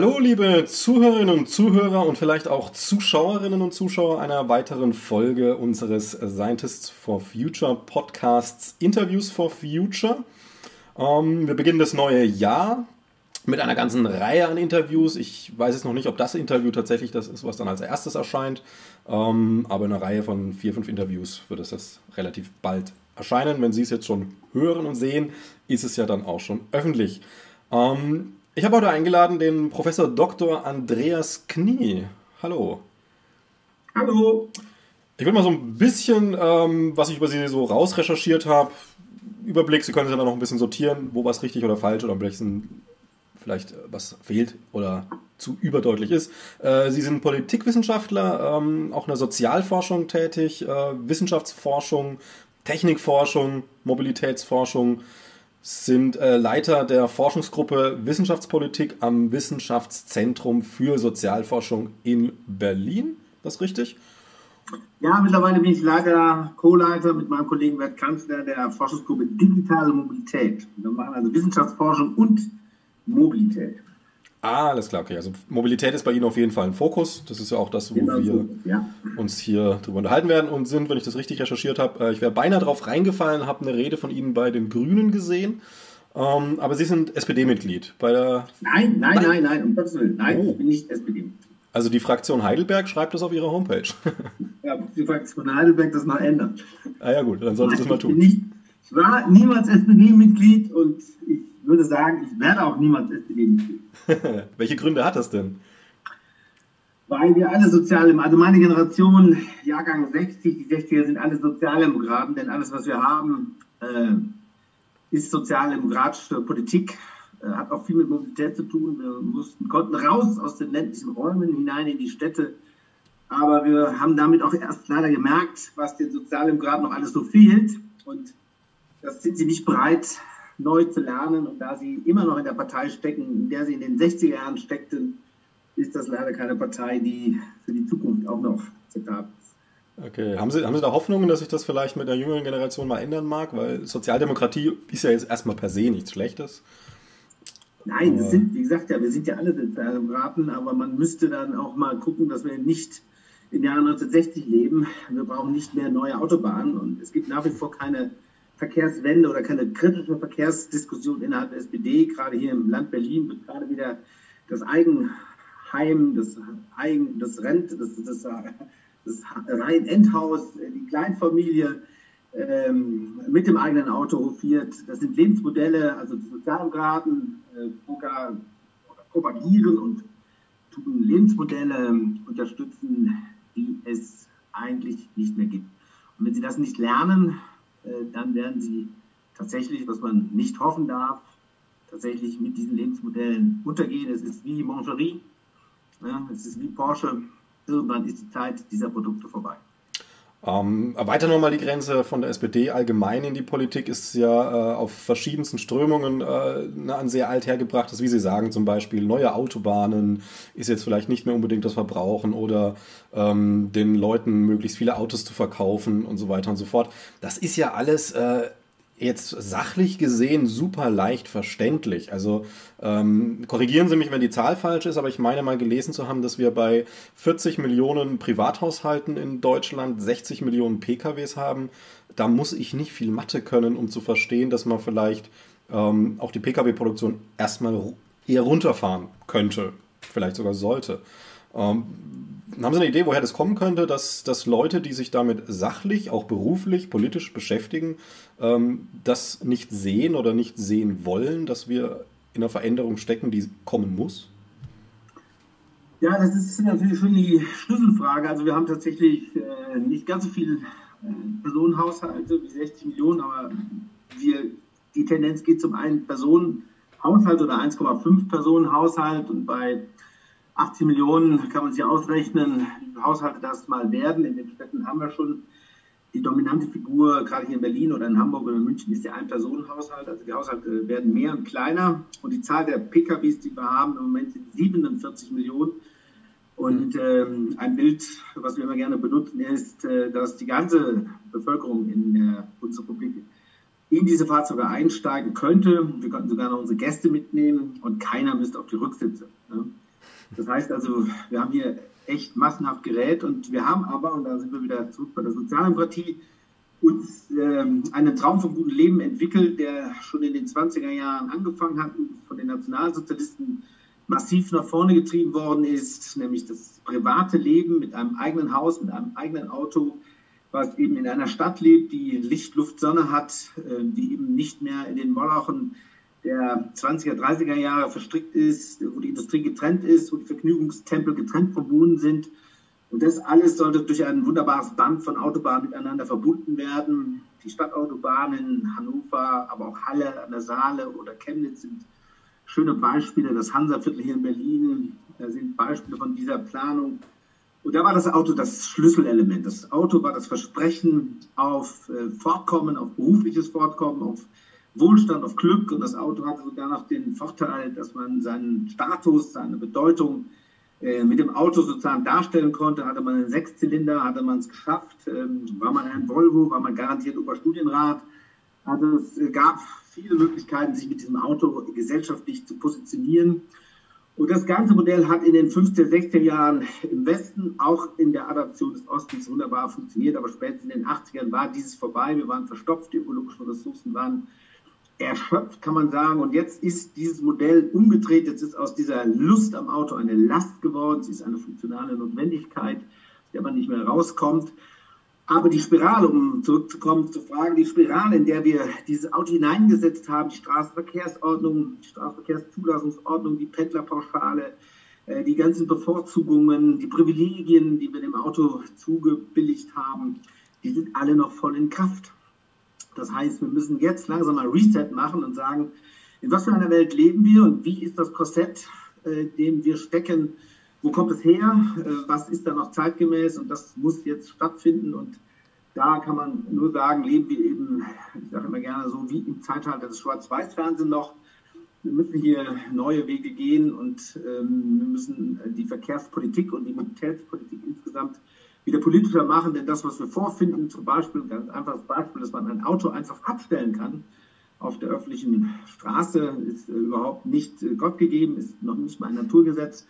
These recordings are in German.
Hallo, liebe Zuhörerinnen und Zuhörer und vielleicht auch Zuschauerinnen und Zuschauer einer weiteren Folge unseres Scientists for Future Podcasts Interviews for Future. Ähm, wir beginnen das neue Jahr mit einer ganzen Reihe an Interviews. Ich weiß jetzt noch nicht, ob das Interview tatsächlich das ist, was dann als erstes erscheint, ähm, aber eine Reihe von vier, fünf Interviews wird es jetzt relativ bald erscheinen. Wenn Sie es jetzt schon hören und sehen, ist es ja dann auch schon öffentlich. Ähm, ich habe heute eingeladen den Professor Dr. Andreas Knie. Hallo. Hallo. Ich will mal so ein bisschen, ähm, was ich über Sie so rausrecherchiert habe, Überblick. Sie können es ja dann noch ein bisschen sortieren, wo was richtig oder falsch oder vielleicht, vielleicht was fehlt oder zu überdeutlich ist. Äh, Sie sind Politikwissenschaftler, ähm, auch in der Sozialforschung tätig, äh, Wissenschaftsforschung, Technikforschung, Mobilitätsforschung sind äh, Leiter der Forschungsgruppe Wissenschaftspolitik am Wissenschaftszentrum für Sozialforschung in Berlin. Das richtig? Ja, mittlerweile bin ich Leiter, Co-Leiter mit meinem Kollegen Bert Kanzler der Forschungsgruppe Digitale Mobilität. Wir machen also Wissenschaftsforschung und Mobilität. Ah, alles klar, okay. Also Mobilität ist bei Ihnen auf jeden Fall ein Fokus. Das ist ja auch das, wo genau, wir ja. uns hier drüber unterhalten werden und sind, wenn ich das richtig recherchiert habe. Äh, ich wäre beinahe drauf reingefallen, habe eine Rede von Ihnen bei den Grünen gesehen. Ähm, aber Sie sind SPD-Mitglied bei der. Nein, nein, nein, nein, um Gottes Willen. Nein, oh. ich bin nicht SPD-Mitglied. Also die Fraktion Heidelberg schreibt das auf ihrer Homepage. ja, die Fraktion Heidelberg das mal ändern. Ah ja gut, dann sollte ich das mal tun. Nicht, ich war niemals SPD-Mitglied und ich würde sagen, ich werde auch niemals SPD-Mitglied. Welche Gründe hat das denn? Weil wir alle Sozialdemokraten, also meine Generation, Jahrgang 60, die 60er sind alle Sozialdemokraten, denn alles, was wir haben, äh, ist sozialdemokratische Politik, äh, hat auch viel mit Mobilität zu tun. Wir mussten, konnten raus aus den ländlichen Räumen hinein in die Städte. Aber wir haben damit auch erst leider gemerkt, was den Sozialdemokraten noch alles so fehlt. Und das sind sie nicht bereit, neu zu lernen. Und da sie immer noch in der Partei stecken, in der sie in den 60er Jahren steckten, ist das leider keine Partei, die für die Zukunft auch noch akzeptabel ist. Okay, haben Sie, haben Sie da Hoffnungen, dass sich das vielleicht mit der jüngeren Generation mal ändern mag? Weil Sozialdemokratie ist ja jetzt erstmal per se nichts Schlechtes. Nein, das sind, wie gesagt, ja, wir sind ja alle Sozialdemokraten, aber man müsste dann auch mal gucken, dass wir nicht im Jahr 1960 leben. Wir brauchen nicht mehr neue Autobahnen und es gibt nach wie vor keine Verkehrswende oder keine kritische Verkehrsdiskussion innerhalb der SPD. Gerade hier im Land Berlin wird gerade wieder das Eigenheim, das Eigen, das Rent, das, das, das Reihen-Endhaus, die Kleinfamilie ähm, mit dem eigenen Auto hofiert. Das sind Lebensmodelle, also Sozialdemokraten äh, propagieren und tun Lebensmodelle unterstützen, die es eigentlich nicht mehr gibt. Und wenn sie das nicht lernen, dann werden sie tatsächlich, was man nicht hoffen darf, tatsächlich mit diesen Lebensmodellen untergehen. Es ist wie Mangerie, ja, es ist wie Porsche. Irgendwann ist die Zeit dieser Produkte vorbei. Ähm, erweitern wir mal die Grenze von der SPD allgemein in die Politik, ist ja äh, auf verschiedensten Strömungen äh, ein sehr alt hergebrachtes, wie Sie sagen, zum Beispiel neue Autobahnen ist jetzt vielleicht nicht mehr unbedingt das Verbrauchen oder ähm, den Leuten möglichst viele Autos zu verkaufen und so weiter und so fort. Das ist ja alles äh, jetzt sachlich gesehen super leicht verständlich. Also ähm, korrigieren Sie mich, wenn die Zahl falsch ist, aber ich meine mal gelesen zu haben, dass wir bei 40 Millionen Privathaushalten in Deutschland 60 Millionen PKWs haben. Da muss ich nicht viel Mathe können, um zu verstehen, dass man vielleicht ähm, auch die Pkw-Produktion erstmal eher runterfahren könnte, vielleicht sogar sollte. Ähm, haben Sie eine Idee, woher das kommen könnte, dass, dass Leute, die sich damit sachlich, auch beruflich, politisch beschäftigen, ähm, das nicht sehen oder nicht sehen wollen, dass wir in einer Veränderung stecken, die kommen muss? Ja, das ist natürlich schon die Schlüsselfrage. Also wir haben tatsächlich äh, nicht ganz so viele äh, Personenhaushalte wie 60 Millionen, aber wir, die Tendenz geht zum einen Personenhaushalt oder 1,5 Personenhaushalt und bei 80 Millionen kann man sich ausrechnen, Haushalte das mal werden. In den Städten haben wir schon die dominante Figur, gerade hier in Berlin oder in Hamburg oder in München, ist der Ein-Personen-Haushalt. Also die Haushalte werden mehr und kleiner. Und die Zahl der PKWs, die wir haben, im Moment sind 47 Millionen. Und ähm, ein Bild, was wir immer gerne benutzen, ist, äh, dass die ganze Bevölkerung in der Bundesrepublik in diese Fahrzeuge einsteigen könnte. Wir könnten sogar noch unsere Gäste mitnehmen und keiner müsste auf die Rücksitze. Ne? Das heißt also, wir haben hier echt massenhaft Gerät und wir haben aber, und da sind wir wieder zurück bei der Sozialdemokratie, uns ähm, einen Traum vom guten Leben entwickelt, der schon in den 20er Jahren angefangen hat und von den Nationalsozialisten massiv nach vorne getrieben worden ist, nämlich das private Leben mit einem eigenen Haus, mit einem eigenen Auto, was eben in einer Stadt lebt, die Licht, Luft, Sonne hat, äh, die eben nicht mehr in den Molochen der 20er, 30er Jahre verstrickt ist, wo die Industrie getrennt ist, wo die Vergnügungstempel getrennt verbunden sind. Und das alles sollte durch ein wunderbares Band von Autobahnen miteinander verbunden werden. Die Stadtautobahnen Hannover, aber auch Halle an der Saale oder Chemnitz sind schöne Beispiele. Das Hansaviertel hier in Berlin sind Beispiele von dieser Planung. Und da war das Auto das Schlüsselelement. Das Auto war das Versprechen auf äh, Fortkommen, auf berufliches Fortkommen, auf Wohlstand, auf Glück. Und das Auto hatte sogar noch den Vorteil, dass man seinen Status, seine Bedeutung äh, mit dem Auto sozusagen darstellen konnte. Hatte man einen Sechszylinder, hatte man es geschafft, ähm, war man ein Volvo, war man garantiert Oberstudienrat. Also es gab viele Möglichkeiten, sich mit diesem Auto gesellschaftlich zu positionieren. Und das ganze Modell hat in den 15, 16 Jahren im Westen, auch in der Adaption des Ostens wunderbar funktioniert, aber spätestens in den 80ern war dieses vorbei. Wir waren verstopft, die ökologischen Ressourcen waren erschöpft, kann man sagen. Und jetzt ist dieses Modell umgedreht. Jetzt ist aus dieser Lust am Auto eine Last geworden. Es ist eine funktionale Notwendigkeit, aus der man nicht mehr rauskommt. Aber die Spirale, um zurückzukommen zur Frage, die Spirale, in der wir dieses Auto hineingesetzt haben, die Straßenverkehrsordnung, die Straßenverkehrszulassungsordnung, die Pendlerpauschale, äh, die ganzen Bevorzugungen, die Privilegien, die wir dem Auto zugebilligt haben, die sind alle noch voll in Kraft. Das heißt, wir müssen jetzt langsam mal Reset machen und sagen, in was für einer Welt leben wir und wie ist das Korsett, äh, dem wir stecken, wo kommt es her, äh, was ist da noch zeitgemäß? Und das muss jetzt stattfinden. Und da kann man nur sagen, leben wir eben, ich sage immer gerne so, wie im Zeitalter des Schwarz-Weiß-Fernsehens noch. Wir müssen hier neue Wege gehen und ähm, wir müssen die Verkehrspolitik und die Mobilitätspolitik insgesamt wieder politischer machen, denn das, was wir vorfinden, zum Beispiel, ein ganz einfaches Beispiel, dass man ein Auto einfach abstellen kann auf der öffentlichen Straße, ist überhaupt nicht äh, Gott gegeben, ist noch nicht mal ein Naturgesetz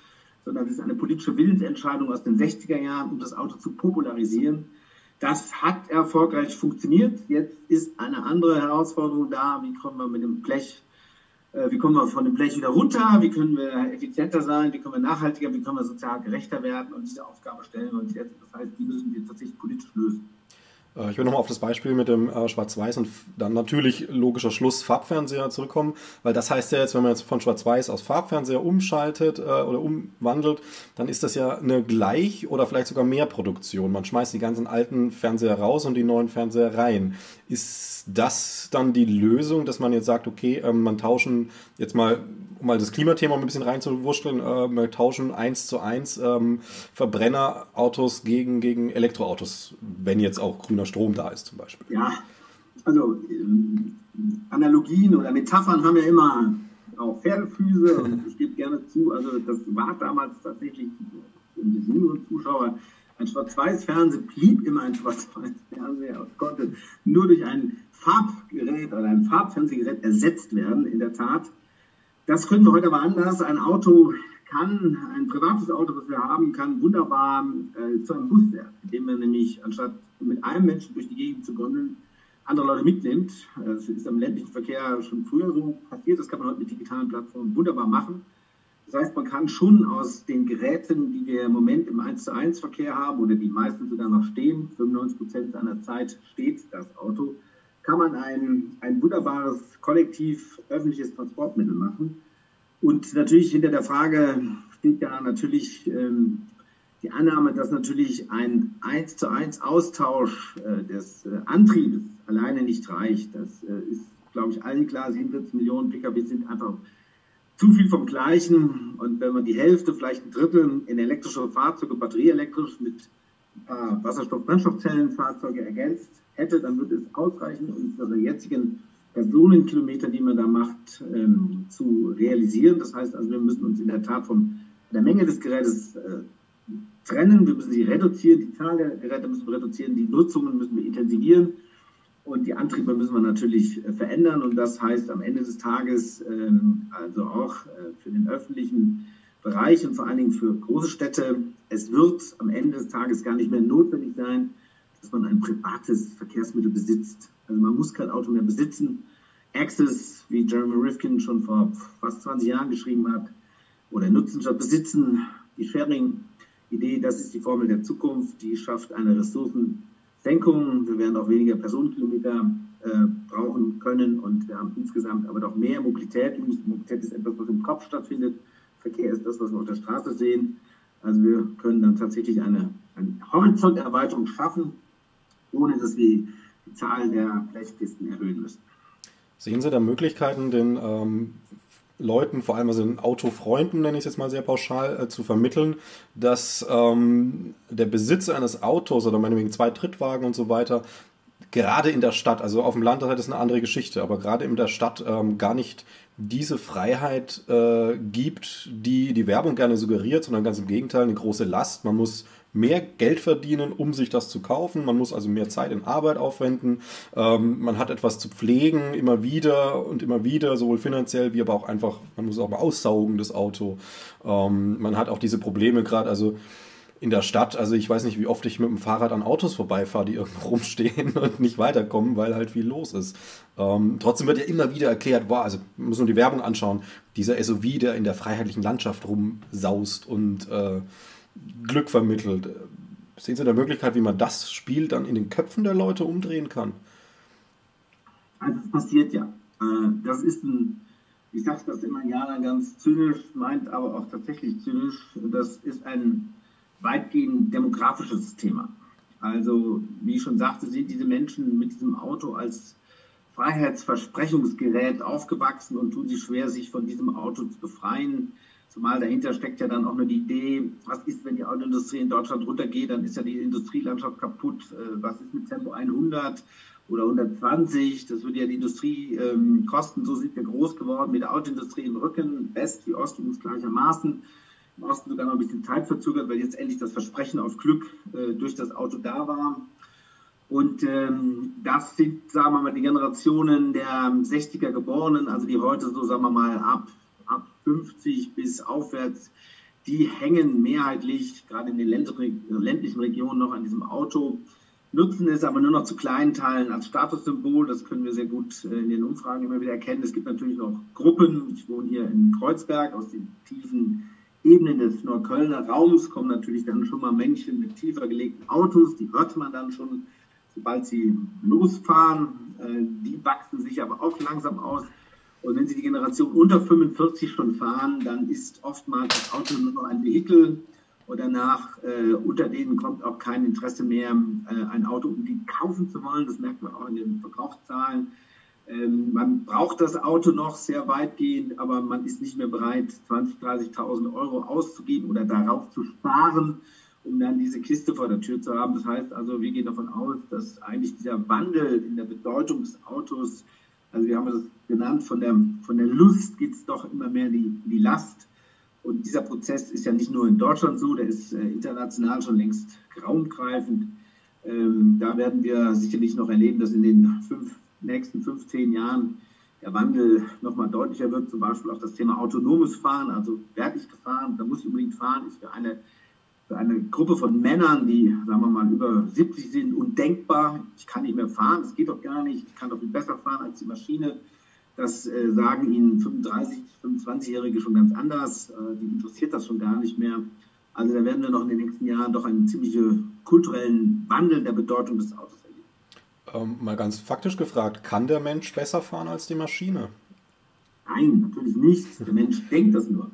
sondern es ist eine politische Willensentscheidung aus den 60er Jahren, um das Auto zu popularisieren. Das hat erfolgreich funktioniert. Jetzt ist eine andere Herausforderung da. Wie kommen wir mit dem Blech, wie kommen wir von dem Blech wieder runter? Wie können wir effizienter sein? Wie können wir nachhaltiger? Wie können wir sozial gerechter werden? Und diese Aufgabe stellen wir uns jetzt. Das heißt, die müssen wir tatsächlich politisch lösen. Äh, ich will nochmal auf das Beispiel mit dem äh, Schwarz-Weiß und dann natürlich logischer Schluss Farbfernseher zurückkommen, weil das heißt ja jetzt, wenn man jetzt von Schwarz-Weiß aus Farbfernseher umschaltet äh, oder umwandelt, dann ist das ja eine Gleich- oder vielleicht sogar mehr Produktion. Man schmeißt die ganzen alten Fernseher raus und die neuen Fernseher rein. Ist das dann die Lösung, dass man jetzt sagt, okay, ähm, man tauschen jetzt mal um mal das Klimathema ein bisschen reinzuwurschteln, äh, wir tauschen eins zu eins ähm, Verbrennerautos gegen, gegen Elektroautos, wenn jetzt auch grüner Strom da ist zum Beispiel. Ja, also ähm, Analogien oder Metaphern haben ja immer auch Pferdefüße und ich gebe gerne zu, also das war damals tatsächlich für die jüngeren Zuschauer ein Schwarz-Weiß-Fernsehen blieb immer ein Schwarz-Weiß-Fernseher und konnte nur durch ein Farbgerät oder ein Farbfernsehgerät ersetzt werden, in der Tat. Das können wir heute aber anders. Ein Auto kann, ein privates Auto, das wir haben, kann wunderbar äh, zu einem Bus werden, indem man nämlich anstatt mit einem Menschen durch die Gegend zu gondeln, andere Leute mitnimmt. Das ist am ländlichen Verkehr schon früher so passiert. Das kann man heute mit digitalen Plattformen wunderbar machen. Das heißt, man kann schon aus den Geräten, die wir im Moment im 1 zu 1 Verkehr haben oder die meisten sogar noch stehen, 95 Prozent seiner Zeit steht das Auto, kann man ein, ein wunderbares kollektiv öffentliches Transportmittel machen. Und natürlich hinter der Frage steht ja natürlich ähm, die Annahme, dass natürlich ein 1 zu 1 Austausch äh, des äh, Antriebes alleine nicht reicht. Das äh, ist, glaube ich, allen klar. 47 Millionen Pkw sind einfach zu viel vom Gleichen. Und wenn man die Hälfte, vielleicht ein Drittel in elektrische Fahrzeuge, batterieelektrisch mit Wasserstoff-Brennstoffzellenfahrzeuge ergänzt, hätte, dann würde es ausreichen, unsere jetzigen Personenkilometer, die man da macht, ähm, zu realisieren. Das heißt also, wir müssen uns in der Tat von der Menge des Gerätes äh, trennen, wir müssen sie reduzieren, die Zahl der Geräte müssen wir reduzieren, die Nutzungen müssen wir intensivieren und die Antriebe müssen wir natürlich äh, verändern und das heißt am Ende des Tages ähm, also auch äh, für den öffentlichen Bereich und vor allen Dingen für große Städte. Es wird am Ende des Tages gar nicht mehr notwendig sein, dass man ein privates Verkehrsmittel besitzt. Also man muss kein Auto mehr besitzen. Access, wie Jeremy Rifkin schon vor fast 20 Jahren geschrieben hat, oder nutzen statt besitzen, die Sharing-Idee, das ist die Formel der Zukunft, die schafft eine Ressourcensenkung. Wir werden auch weniger Personenkilometer äh, brauchen können und wir haben insgesamt aber doch mehr Mobilität. Mobilität ist etwas, was im Kopf stattfindet. Verkehr ist das, was wir auf der Straße sehen. Also wir können dann tatsächlich eine, eine Horizonterweiterung schaffen, ohne dass wir die Zahl der Blechkisten erhöhen müssen. Sehen Sie da Möglichkeiten, den ähm, Leuten, vor allem also den Autofreunden, nenne ich es jetzt mal sehr pauschal, äh, zu vermitteln, dass ähm, der Besitz eines Autos oder meinetwegen zwei Trittwagen und so weiter gerade in der Stadt, also auf dem Land das ist eine andere Geschichte, aber gerade in der Stadt ähm, gar nicht diese Freiheit äh, gibt, die die Werbung gerne suggeriert, sondern ganz im Gegenteil eine große Last. Man muss mehr Geld verdienen, um sich das zu kaufen. Man muss also mehr Zeit in Arbeit aufwenden. Ähm, man hat etwas zu pflegen, immer wieder und immer wieder, sowohl finanziell wie aber auch einfach, man muss auch mal aussaugen, das Auto. Ähm, man hat auch diese Probleme gerade, also in der Stadt, also ich weiß nicht, wie oft ich mit dem Fahrrad an Autos vorbeifahre, die irgendwo rumstehen und nicht weiterkommen, weil halt viel los ist. Ähm, trotzdem wird ja immer wieder erklärt, boah, also man muss nur die Werbung anschauen, dieser SUV, der in der freiheitlichen Landschaft rumsaust und äh, Glück vermittelt. Sehen Sie da Möglichkeit, wie man das Spiel dann in den Köpfen der Leute umdrehen kann? Also das passiert ja. Äh, das ist ein, ich sage das immer gerne ganz zynisch, meint aber auch tatsächlich zynisch, das ist ein weitgehend demografisches Thema. Also, wie ich schon sagte, sind diese Menschen mit diesem Auto als Freiheitsversprechungsgerät aufgewachsen und tun sich schwer, sich von diesem Auto zu befreien. Zumal dahinter steckt ja dann auch nur die Idee, was ist, wenn die Autoindustrie in Deutschland runtergeht, dann ist ja die Industrielandschaft kaputt. Äh, was ist mit Tempo 100 oder 120? Das würde ja die Industrie ähm, kosten. So sind wir groß geworden mit der Autoindustrie im Rücken, West wie Ost uns gleichermaßen im Osten sogar noch ein bisschen Zeit verzögert, weil jetzt endlich das Versprechen auf Glück äh, durch das Auto da war. Und ähm, das sind, sagen wir mal, die Generationen der 60er Geborenen, also die heute so, sagen wir mal, ab, ab 50 bis aufwärts, die hängen mehrheitlich, gerade in den ländlichen Regionen, noch an diesem Auto, nutzen es aber nur noch zu kleinen Teilen als Statussymbol. Das können wir sehr gut äh, in den Umfragen immer wieder erkennen. Es gibt natürlich noch Gruppen. Ich wohne hier in Kreuzberg aus den tiefen Ebenen des Neuköllner Raums kommen natürlich dann schon mal Männchen mit tiefer gelegten Autos, die hört man dann schon, sobald sie losfahren. Äh, die wachsen sich aber auch langsam aus. Und wenn sie die Generation unter 45 schon fahren, dann ist oftmals das Auto nur noch ein Vehikel und danach äh, unter denen kommt auch kein Interesse mehr, äh, ein Auto unbedingt kaufen zu wollen. Das merkt man auch in den Verkaufszahlen. Ähm, man braucht das Auto noch sehr weitgehend, aber man ist nicht mehr bereit, 20.000, 30.000 Euro auszugeben oder darauf zu sparen, um dann diese Kiste vor der Tür zu haben. Das heißt also, wir gehen davon aus, dass eigentlich dieser Wandel in der Bedeutung des Autos, also wir haben das genannt, von der, von der Lust geht es doch immer mehr in die, in die Last. Und dieser Prozess ist ja nicht nur in Deutschland so, der ist äh, international schon längst raumgreifend. Ähm, da werden wir sicherlich noch erleben, dass in den fünf nächsten 15 Jahren der Wandel nochmal deutlicher wird, zum Beispiel auch das Thema autonomes Fahren, also werde ich gefahren, da muss ich unbedingt fahren, ist für eine, für eine Gruppe von Männern, die, sagen wir mal, über 70 sind, undenkbar. Ich kann nicht mehr fahren, das geht doch gar nicht, ich kann doch viel besser fahren als die Maschine. Das äh, sagen ihnen 35, 25-Jährige schon ganz anders, äh, die interessiert das schon gar nicht mehr. Also da werden wir noch in den nächsten Jahren doch einen ziemlichen kulturellen Wandel der Bedeutung des Autos ähm, mal ganz faktisch gefragt, kann der Mensch besser fahren als die Maschine? Nein, natürlich nicht. Der Mensch denkt das nur.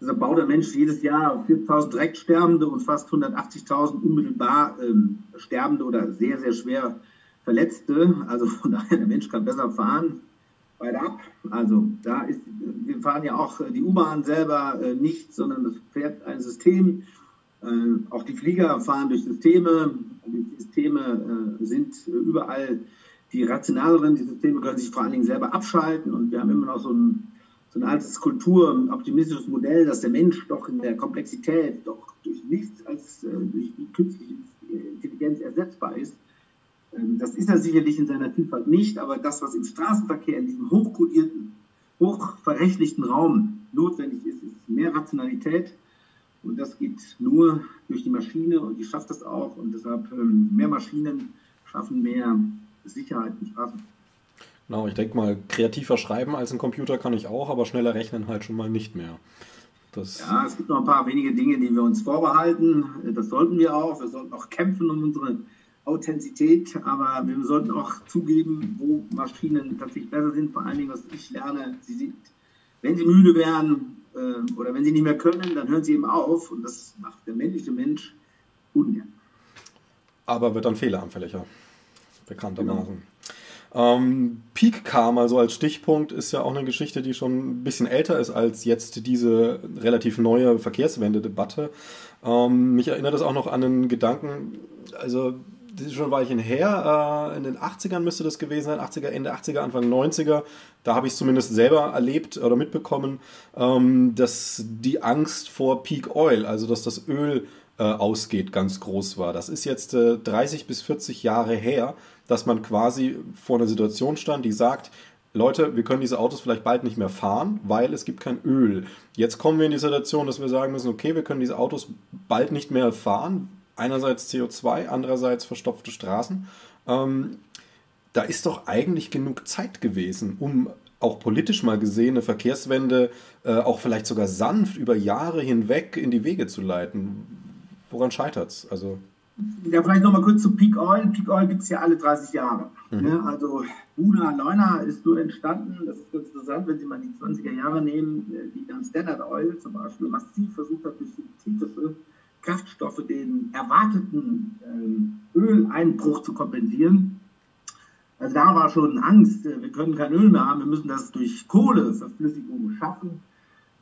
Deshalb baut der Mensch jedes Jahr 4.000 Direktsterbende und fast 180.000 unmittelbar ähm, Sterbende oder sehr, sehr schwer Verletzte. Also von daher, der Mensch kann besser fahren. Weiter ab. Also da ist, wir fahren ja auch die U-Bahn selber äh, nicht, sondern es fährt ein System. Äh, auch die Flieger fahren durch Systeme. Die Systeme äh, sind überall die rationaleren. Die Systeme können sich vor allen Dingen selber abschalten. Und wir haben immer noch so ein, so ein altes Kultur, ein optimistisches Modell, dass der Mensch doch in der Komplexität doch durch nichts als äh, durch die künstliche Intelligenz ersetzbar ist. Ähm, das ist er sicherlich in seiner Vielfalt nicht, aber das, was im Straßenverkehr, in diesem hochkodierten, hochverrechtlichten Raum notwendig ist, ist mehr Rationalität. Und das geht nur durch die Maschine und die schafft das auch. Und deshalb ähm, mehr Maschinen schaffen mehr Sicherheit in Straßen. Genau, ich denke mal, kreativer schreiben als ein Computer kann ich auch, aber schneller rechnen halt schon mal nicht mehr. Das ja, es gibt noch ein paar wenige Dinge, die wir uns vorbehalten. Das sollten wir auch. Wir sollten auch kämpfen um unsere Authentizität, aber wir sollten auch zugeben, wo Maschinen tatsächlich besser sind. Vor allen Dingen, was ich lerne, sie sind, wenn sie müde werden äh, oder wenn sie nicht mehr können, dann hören sie eben auf und das macht der männliche Mensch ungern. Aber wird dann fehleranfälliger, bekanntermaßen. Genau. Ähm, Peak Karma, so als Stichpunkt, ist ja auch eine Geschichte, die schon ein bisschen älter ist als jetzt diese relativ neue Verkehrswende-Debatte. Ähm, mich erinnert das auch noch an einen Gedanken, also das ist schon ein Weilchen her, äh, in den 80ern müsste das gewesen sein, 80er, Ende 80er, Anfang 90er. Da habe ich es zumindest selber erlebt oder mitbekommen, ähm, dass die Angst vor Peak Oil, also dass das Öl äh, ausgeht, ganz groß war. Das ist jetzt äh, 30 bis 40 Jahre her dass man quasi vor einer Situation stand, die sagt, Leute, wir können diese Autos vielleicht bald nicht mehr fahren, weil es gibt kein Öl. Jetzt kommen wir in die Situation, dass wir sagen müssen, okay, wir können diese Autos bald nicht mehr fahren. Einerseits CO2, andererseits verstopfte Straßen. Ähm, da ist doch eigentlich genug Zeit gewesen, um auch politisch mal gesehen eine Verkehrswende äh, auch vielleicht sogar sanft über Jahre hinweg in die Wege zu leiten. Woran scheitert es? Also ja, vielleicht nochmal kurz zu Peak Oil. Peak Oil gibt es ja alle 30 Jahre. Mhm. Ne? Also Buna Leuna ist nur entstanden, das ist ganz interessant, wenn Sie mal die 20er Jahre nehmen, wie äh, dann Standard Oil zum Beispiel massiv versucht hat, durch synthetische Kraftstoffe den erwarteten ähm, Öleinbruch zu kompensieren. Also da war schon Angst, äh, wir können kein Öl mehr haben, wir müssen das durch Kohleverflüssigung schaffen.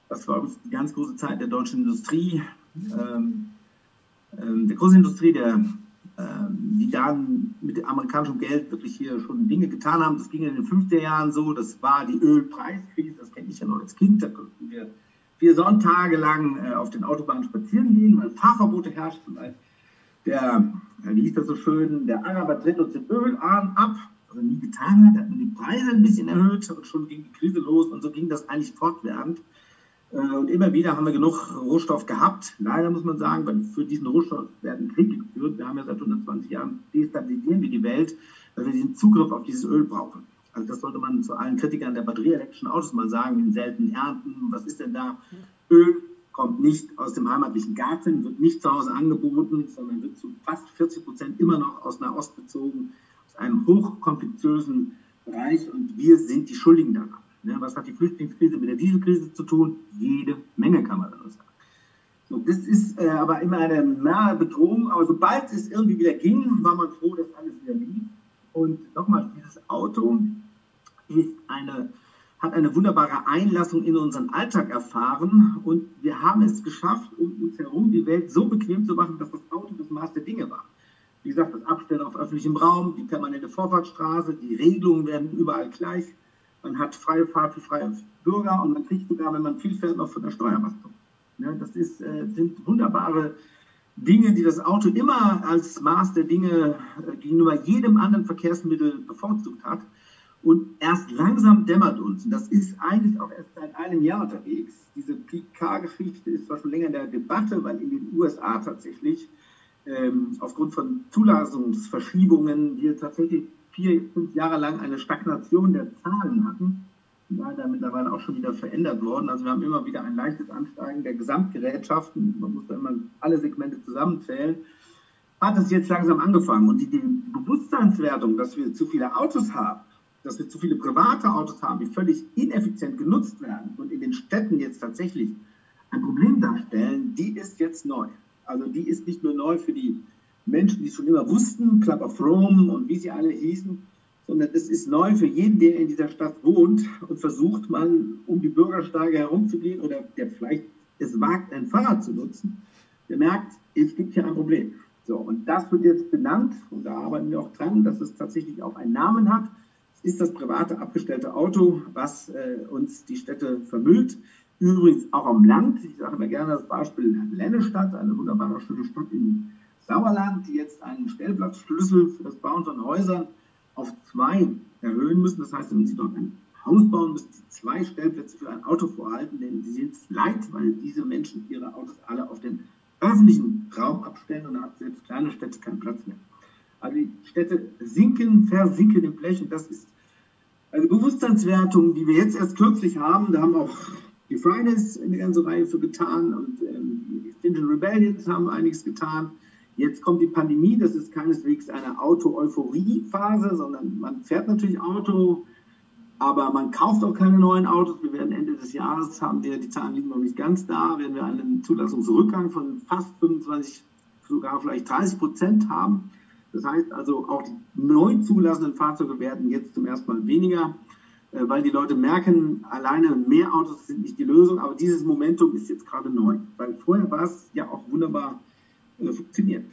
Das war uns die ganz große Zeit der deutschen Industrie. Ähm, ähm, der Großindustrie, der, ähm, die dann mit amerikanischem Geld wirklich hier schon Dinge getan haben. Das ging in den 50er Jahren so. Das war die Ölpreiskrise. Das kenne ich ja noch als Kind. Da konnten wir vier Sonntage lang äh, auf den Autobahnen spazieren gehen, weil Fahrverbote herrschten. Weil der, wie hieß das so schön, der Araber tritt uns den Ölarm ab, was er nie getan hat, hat man die Preise ein bisschen erhöht und schon ging die Krise los und so ging das eigentlich fortwährend. Äh, und immer wieder haben wir genug Rohstoff gehabt. Leider muss man sagen, weil für diesen Rohstoff werden Kriege geführt. Wir haben ja seit 120 Jahren destabilisieren wir die Welt, weil wir diesen Zugriff auf dieses Öl brauchen. Also das sollte man zu allen Kritikern der batterieelektrischen Autos mal sagen, in seltenen Ernten. Was ist denn da? Öl kommt nicht aus dem heimatlichen Garten, wird nicht zu Hause angeboten, sondern wird zu fast 40 Prozent immer noch aus Nahost bezogen, aus einem hochkompliziösen Bereich und wir sind die Schuldigen daran. Ne, was hat die Flüchtlingskrise mit der Dieselkrise zu tun? Jede Menge kann man da sagen. So, das ist äh, aber immer eine nahe Bedrohung. Aber sobald es irgendwie wieder ging, war man froh, dass alles wieder lief. Und nochmal, dieses Auto ist eine, hat eine wunderbare Einlassung in unseren Alltag erfahren. Und wir haben es geschafft, um uns herum die Welt so bequem zu machen, dass das Auto das Maß der Dinge war. Wie gesagt, das Abstellen auf öffentlichem Raum, die permanente Vorfahrtsstraße, die Regelungen werden überall gleich man hat freie Fahrt für freie Bürger und man kriegt sogar, wenn man viel fährt, noch von der Steuer was das ist, äh, sind wunderbare Dinge, die das Auto immer als Maß der Dinge äh, gegenüber jedem anderen Verkehrsmittel bevorzugt hat. Und erst langsam dämmert uns, und das ist eigentlich auch erst seit einem Jahr unterwegs, diese PK-Geschichte ist zwar schon länger in der Debatte, weil in den USA tatsächlich ähm, aufgrund von Zulassungsverschiebungen wir tatsächlich vier, fünf Jahre lang eine Stagnation der Zahlen hatten, leider mittlerweile auch schon wieder verändert worden. Also wir haben immer wieder ein leichtes Ansteigen der Gesamtgerätschaften. Man muss da immer alle Segmente zusammenzählen. Hat es jetzt langsam angefangen. Und die, die Bewusstseinswertung, dass wir zu viele Autos haben, dass wir zu viele private Autos haben, die völlig ineffizient genutzt werden und in den Städten jetzt tatsächlich ein Problem darstellen, die ist jetzt neu. Also die ist nicht nur neu für die Menschen, die schon immer wussten, Club of Rome und wie sie alle hießen, sondern es ist neu für jeden, der in dieser Stadt wohnt und versucht mal um die Bürgersteige herumzugehen oder der vielleicht es wagt, ein Fahrrad zu nutzen, der merkt, es gibt hier ein Problem. So, und das wird jetzt benannt und da arbeiten wir auch dran, dass es tatsächlich auch einen Namen hat. Es ist das private abgestellte Auto, was äh, uns die Städte vermüllt. Übrigens auch am Land. Ich sage immer gerne das Beispiel Lennestadt, eine wunderbare schöne Stadt in Sauerland, die jetzt einen Stellplatzschlüssel für das Bauen von Häusern auf zwei erhöhen müssen. Das heißt, wenn Sie dort ein Haus bauen, müssen sie zwei Stellplätze für ein Auto vorhalten, denn sie sind es leid, weil diese Menschen ihre Autos alle auf den öffentlichen Raum abstellen und da hat selbst kleine Städte keinen Platz mehr. Also die Städte sinken, versinken im Blech und das ist eine Bewusstseinswertung, die wir jetzt erst kürzlich haben. Da haben auch die Fridays eine ganze Reihe für getan und ähm, die Extinction Rebellions haben einiges getan. Jetzt kommt die Pandemie, das ist keineswegs eine Auto-Euphorie-Phase, sondern man fährt natürlich Auto, aber man kauft auch keine neuen Autos. Wir werden Ende des Jahres haben wir, die Zahlen liegen noch nicht ganz da, werden wir einen Zulassungsrückgang von fast 25, sogar vielleicht 30 Prozent haben. Das heißt also, auch die neu zulassenden Fahrzeuge werden jetzt zum ersten Mal weniger, äh, weil die Leute merken, alleine mehr Autos sind nicht die Lösung, aber dieses Momentum ist jetzt gerade neu, weil vorher war es ja auch wunderbar funktioniert.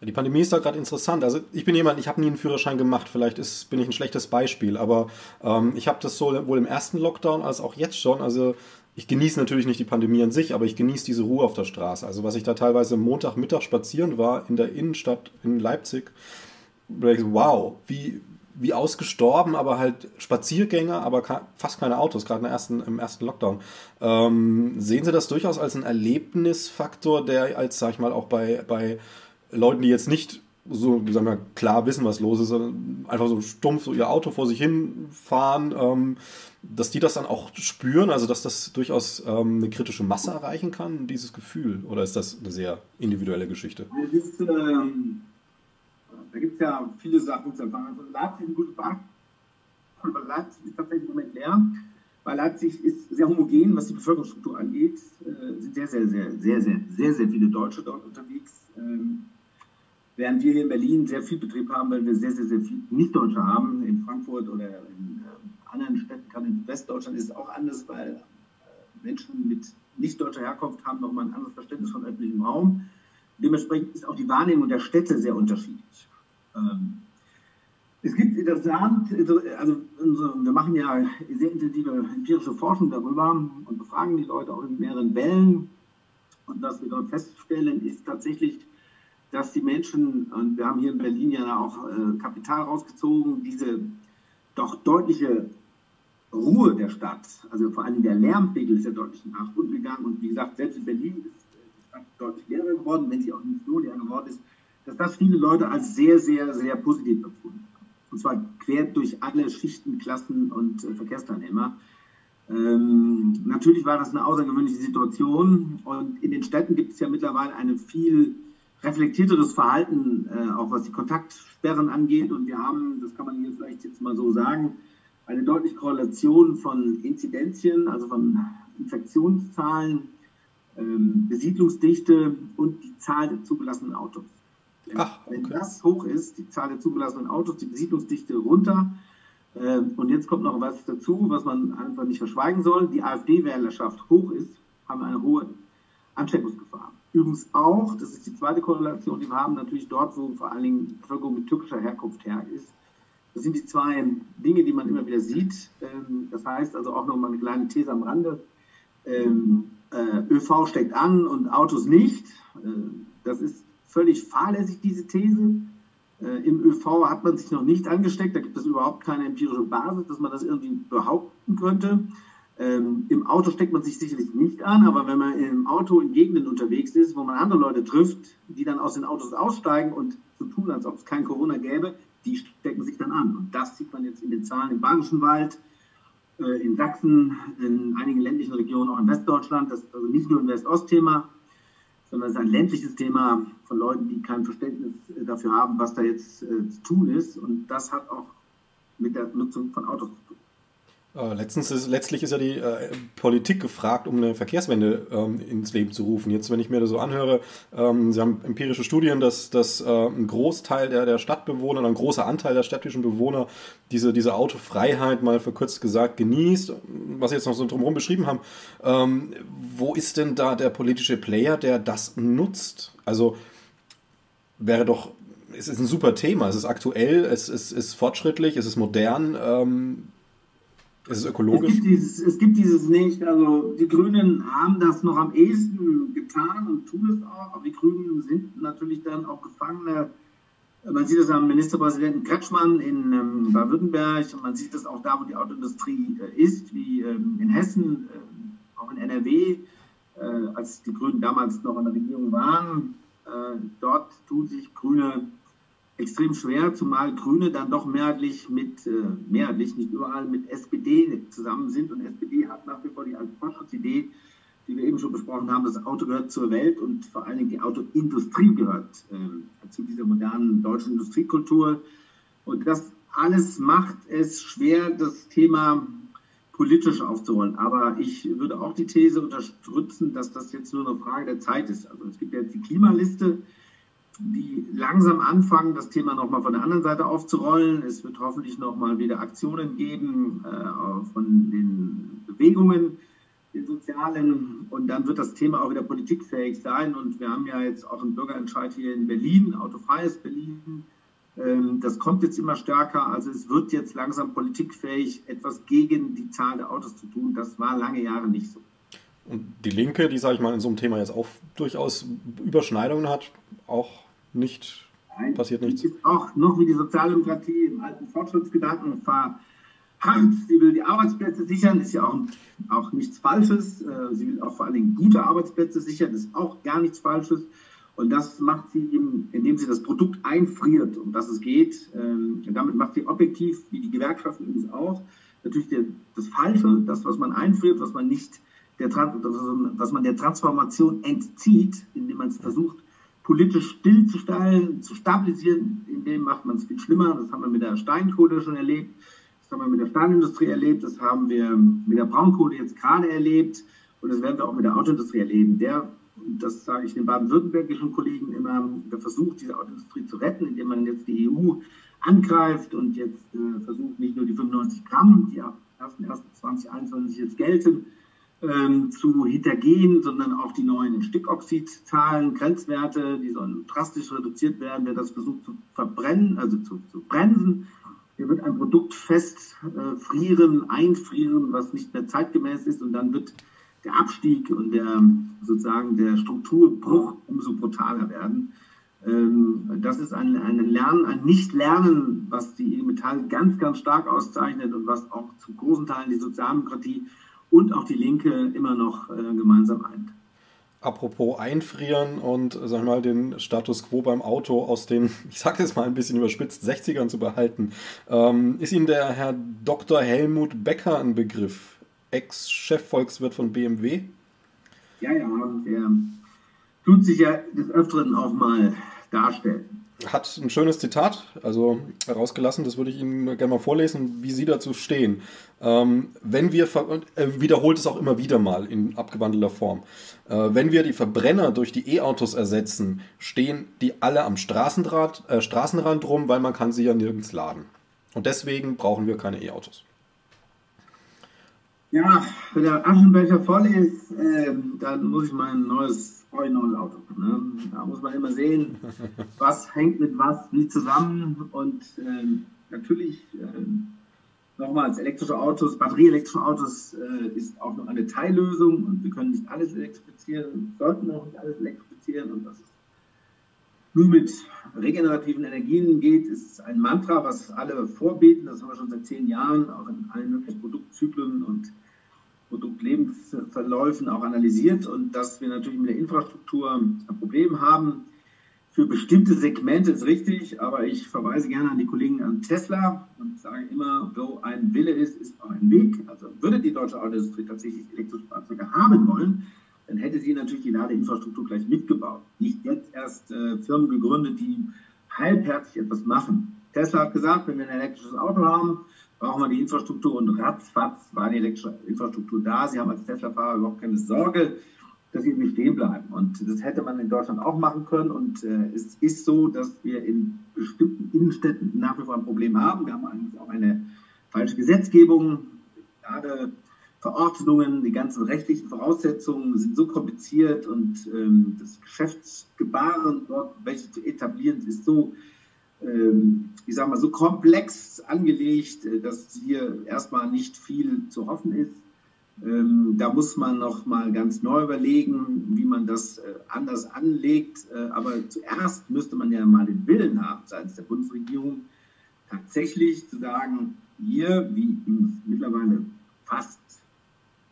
Die Pandemie ist da gerade interessant. Also ich bin jemand, ich habe nie einen Führerschein gemacht. Vielleicht ist, bin ich ein schlechtes Beispiel, aber ähm, ich habe das sowohl im ersten Lockdown als auch jetzt schon. Also ich genieße natürlich nicht die Pandemie an sich, aber ich genieße diese Ruhe auf der Straße. Also was ich da teilweise Montagmittag spazieren war in der Innenstadt in Leipzig, wow, wie, wie ausgestorben, aber halt Spaziergänger, aber fast keine Autos, gerade im ersten, im ersten Lockdown. Ähm, sehen Sie das durchaus als einen Erlebnisfaktor, der als, sag ich mal, auch bei, bei Leuten, die jetzt nicht so, sagen wir, klar wissen, was los ist, sondern einfach so stumpf so ihr Auto vor sich hin fahren, ähm, dass die das dann auch spüren, also dass das durchaus ähm, eine kritische Masse erreichen kann, dieses Gefühl? Oder ist das eine sehr individuelle Geschichte? Ist, ähm, da gibt es ja viele Sachen. Also Leipzig ist ein gutes Beispiel. Leipzig ist tatsächlich im Moment leer, weil Leipzig ist sehr homogen, was die Bevölkerungsstruktur angeht. Äh, sind sehr, sehr, sehr, sehr, sehr, sehr, sehr viele Deutsche dort unterwegs. Ähm, während wir hier in Berlin sehr viel Betrieb haben, weil wir sehr, sehr, sehr viel Nicht-Deutsche haben. In Frankfurt oder in anderen Städten, gerade in Westdeutschland ist es auch anders, weil äh, Menschen mit nicht deutscher Herkunft haben nochmal ein anderes Verständnis von öffentlichem Raum. Dementsprechend ist auch die Wahrnehmung der Städte sehr unterschiedlich. Ähm, es gibt interessant, also wir machen ja sehr intensive empirische Forschung darüber und befragen die Leute auch in mehreren Wellen. Und was wir dort feststellen, ist tatsächlich, dass die Menschen, und wir haben hier in Berlin ja auch äh, Kapital rausgezogen, diese doch deutliche Ruhe der Stadt, also vor allem der Lärmpegel ist ja deutlich nach unten gegangen und wie gesagt, selbst in Berlin ist die Stadt deutlich leerer geworden, wenn sie auch nicht so leer geworden ist, dass das viele Leute als sehr, sehr, sehr positiv empfunden haben. Und zwar quer durch alle Schichten, Klassen und äh, Verkehrsteilnehmer. Ähm, natürlich war das eine außergewöhnliche Situation und in den Städten gibt es ja mittlerweile ein viel reflektierteres Verhalten, äh, auch was die Kontaktsperren angeht. Und wir haben, das kann man hier vielleicht jetzt mal so sagen, eine deutliche Korrelation von Inzidenzien, also von Infektionszahlen, ähm, Besiedlungsdichte und die Zahl der zugelassenen Autos. Ach, okay. Wenn das hoch ist, die Zahl der zugelassenen Autos, die Besiedlungsdichte runter. Äh, und jetzt kommt noch was dazu, was man einfach nicht verschweigen soll. Die AfD-Wählerschaft hoch ist, haben wir eine hohe Ansteckungsgefahr. Übrigens auch, das ist die zweite Korrelation, die wir haben, natürlich dort, wo vor allen Dingen Bevölkerung mit türkischer Herkunft her ist. Das sind die zwei Dinge, die man immer wieder sieht. Ähm, das heißt also auch nochmal eine kleine These am Rande. Ähm, äh, ÖV steckt an und Autos nicht. Äh, das ist völlig fahrlässig, diese These. Äh, Im ÖV hat man sich noch nicht angesteckt. Da gibt es überhaupt keine empirische Basis, dass man das irgendwie behaupten könnte. Ähm, Im Auto steckt man sich sicherlich nicht an, aber wenn man im Auto in Gegenden unterwegs ist, wo man andere Leute trifft, die dann aus den Autos aussteigen und so tun, als ob es kein Corona gäbe, die stecken sich dann an. Und das sieht man jetzt in den Zahlen im Bayerischen Wald, äh, in Sachsen, in einigen ländlichen Regionen, auch in Westdeutschland. Das ist also nicht nur ein West-Ost-Thema, sondern es ist ein ländliches Thema von Leuten, die kein Verständnis äh, dafür haben, was da jetzt äh, zu tun ist. Und das hat auch mit der Nutzung von Autos zu tun. Äh, letztens ist, letztlich ist ja die äh, Politik gefragt, um eine Verkehrswende ähm, ins Leben zu rufen. Jetzt, wenn ich mir das so anhöre, ähm, Sie haben empirische Studien, dass, dass äh, ein Großteil der, der Stadtbewohner, ein großer Anteil der städtischen Bewohner diese, diese Autofreiheit mal verkürzt gesagt genießt, was Sie jetzt noch so drumherum beschrieben haben. Ähm, wo ist denn da der politische Player, der das nutzt? Also wäre doch es ist ein super Thema. Es ist aktuell, es ist, ist fortschrittlich, es ist modern. Ist es ökologisch? Es gibt, dieses, es gibt dieses nicht. Also die Grünen haben das noch am ehesten getan und tun es auch. Aber die Grünen sind natürlich dann auch Gefangene Man sieht es am Ministerpräsidenten Kretschmann in ähm, Baden-Württemberg man sieht es auch da, wo die Autoindustrie äh, ist, wie ähm, in Hessen, äh, auch in NRW, äh, als die Grünen damals noch in der Regierung waren. Äh, dort tun sich Grüne extrem schwer, zumal Grüne dann doch mehrheitlich mit, äh, mehrheitlich nicht überall mit SPD zusammen sind und SPD hat nach wie vor die Fortschrittsidee, die wir eben schon besprochen haben, das Auto gehört zur Welt und vor allen Dingen die Autoindustrie gehört äh, zu dieser modernen deutschen Industriekultur. Und das alles macht es schwer, das Thema politisch aufzurollen. Aber ich würde auch die These unterstützen, dass das jetzt nur eine Frage der Zeit ist. Also es gibt jetzt die Klimaliste, die langsam anfangen, das Thema nochmal von der anderen Seite aufzurollen. Es wird hoffentlich nochmal wieder Aktionen geben äh, von den Bewegungen, den sozialen. Und dann wird das Thema auch wieder politikfähig sein. Und wir haben ja jetzt auch einen Bürgerentscheid hier in Berlin, autofreies Berlin. Ähm, das kommt jetzt immer stärker. Also es wird jetzt langsam politikfähig, etwas gegen die Zahl der Autos zu tun. Das war lange Jahre nicht so. Und die Linke, die, sage ich mal, in so einem Thema jetzt auch durchaus Überschneidungen hat, auch nicht, Nein, passiert nichts. Auch noch wie die Sozialdemokratie im alten Fortschrittsgedanken verharrt. Sie will die Arbeitsplätze sichern, ist ja auch, auch nichts Falsches. Äh, sie will auch vor allen Dingen gute Arbeitsplätze sichern, ist auch gar nichts Falsches. Und das macht sie, indem sie das Produkt einfriert, um das es geht. Ähm, und damit macht sie objektiv, wie die Gewerkschaften übrigens auch, natürlich der, das Falsche, das, was man einfriert, was man nicht der, was man der Transformation entzieht, indem man es versucht, politisch stillzustellen, zu stabilisieren, indem macht man es viel schlimmer. Das haben wir mit der Steinkohle schon erlebt, das haben wir mit der Stahlindustrie erlebt, das haben wir mit der Braunkohle jetzt gerade erlebt und das werden wir auch mit der Autoindustrie erleben. Der das sage ich den baden-württembergischen Kollegen immer, der versucht, diese Autoindustrie zu retten, indem man jetzt die EU angreift und jetzt äh, versucht, nicht nur die 95 Gramm, die ab 1.1.2021 jetzt gelten, ähm, zu hintergehen, sondern auch die neuen Stickoxidzahlen, Grenzwerte, die sollen drastisch reduziert werden. Wer das versucht zu verbrennen, also zu, zu bremsen, der wird ein Produkt festfrieren, äh, einfrieren, was nicht mehr zeitgemäß ist und dann wird der Abstieg und der sozusagen der Strukturbruch umso brutaler werden. Ähm, das ist ein, ein Lernen, ein Nicht-Lernen, was die Metall ganz, ganz stark auszeichnet und was auch zu großen Teilen die Sozialdemokratie und auch die Linke immer noch äh, gemeinsam eint. Apropos einfrieren und sag ich mal den Status quo beim Auto aus den, ich sage es mal ein bisschen überspitzt, 60ern zu behalten, ähm, ist Ihnen der Herr Dr. Helmut Becker ein Begriff? Ex-Chefvolkswirt von BMW? Ja, ja, der tut sich ja des Öfteren auch mal darstellen. Hat ein schönes Zitat, also herausgelassen, das würde ich Ihnen gerne mal vorlesen, wie Sie dazu stehen. Ähm, wenn wir, er wiederholt es auch immer wieder mal in abgewandelter Form, äh, wenn wir die Verbrenner durch die E-Autos ersetzen, stehen die alle am Straßenrad, äh, Straßenrand rum, weil man kann sie ja nirgends laden. Und deswegen brauchen wir keine E-Autos. Ja, wenn der Aschenbecher voll ist, äh, dann muss ich mein neues, neues Auto. Ne? Da muss man immer sehen, was hängt mit was wie zusammen. Und äh, natürlich, äh, nochmals, elektrische Autos, batterieelektrische Autos äh, ist auch noch eine Teillösung und wir können nicht alles elektrifizieren, sollten auch nicht alles elektrifizieren. Und das ist nur mit regenerativen Energien geht, ist ein Mantra, was alle vorbeten. Das haben wir schon seit zehn Jahren, auch in allen möglichen Produktzyklen und Produktlebensverläufen auch analysiert und dass wir natürlich mit der Infrastruktur ein Problem haben. Für bestimmte Segmente ist richtig, aber ich verweise gerne an die Kollegen an Tesla und sage immer, wo ein Wille ist, ist auch ein Weg. Also würde die deutsche Autoindustrie tatsächlich elektrische Fahrzeuge haben wollen, dann hätte sie natürlich die Ladeinfrastruktur gleich mitgebaut. Nicht jetzt erst äh, Firmen gegründet, die halbherzig etwas machen. Tesla hat gesagt, wenn wir ein elektrisches Auto haben, brauchen wir die Infrastruktur und ratzfatz war die elektrische Infrastruktur da. Sie haben als Tesla-Fahrer überhaupt keine Sorge, dass sie nicht stehen bleiben. Und das hätte man in Deutschland auch machen können. Und äh, es ist so, dass wir in bestimmten Innenstädten nach wie vor ein Problem haben. Wir haben eigentlich auch eine falsche Gesetzgebung. Gerade Verordnungen, die ganzen rechtlichen Voraussetzungen sind so kompliziert und ähm, das Geschäftsgebaren dort, welches zu etablieren, ist so ich sage mal, so komplex angelegt, äh, dass hier erstmal nicht viel zu hoffen ist. Ähm, da muss man noch mal ganz neu überlegen, wie man das äh, anders anlegt. Äh, aber zuerst müsste man ja mal den Willen haben, seitens der Bundesregierung, tatsächlich zu sagen, hier, wie mittlerweile fast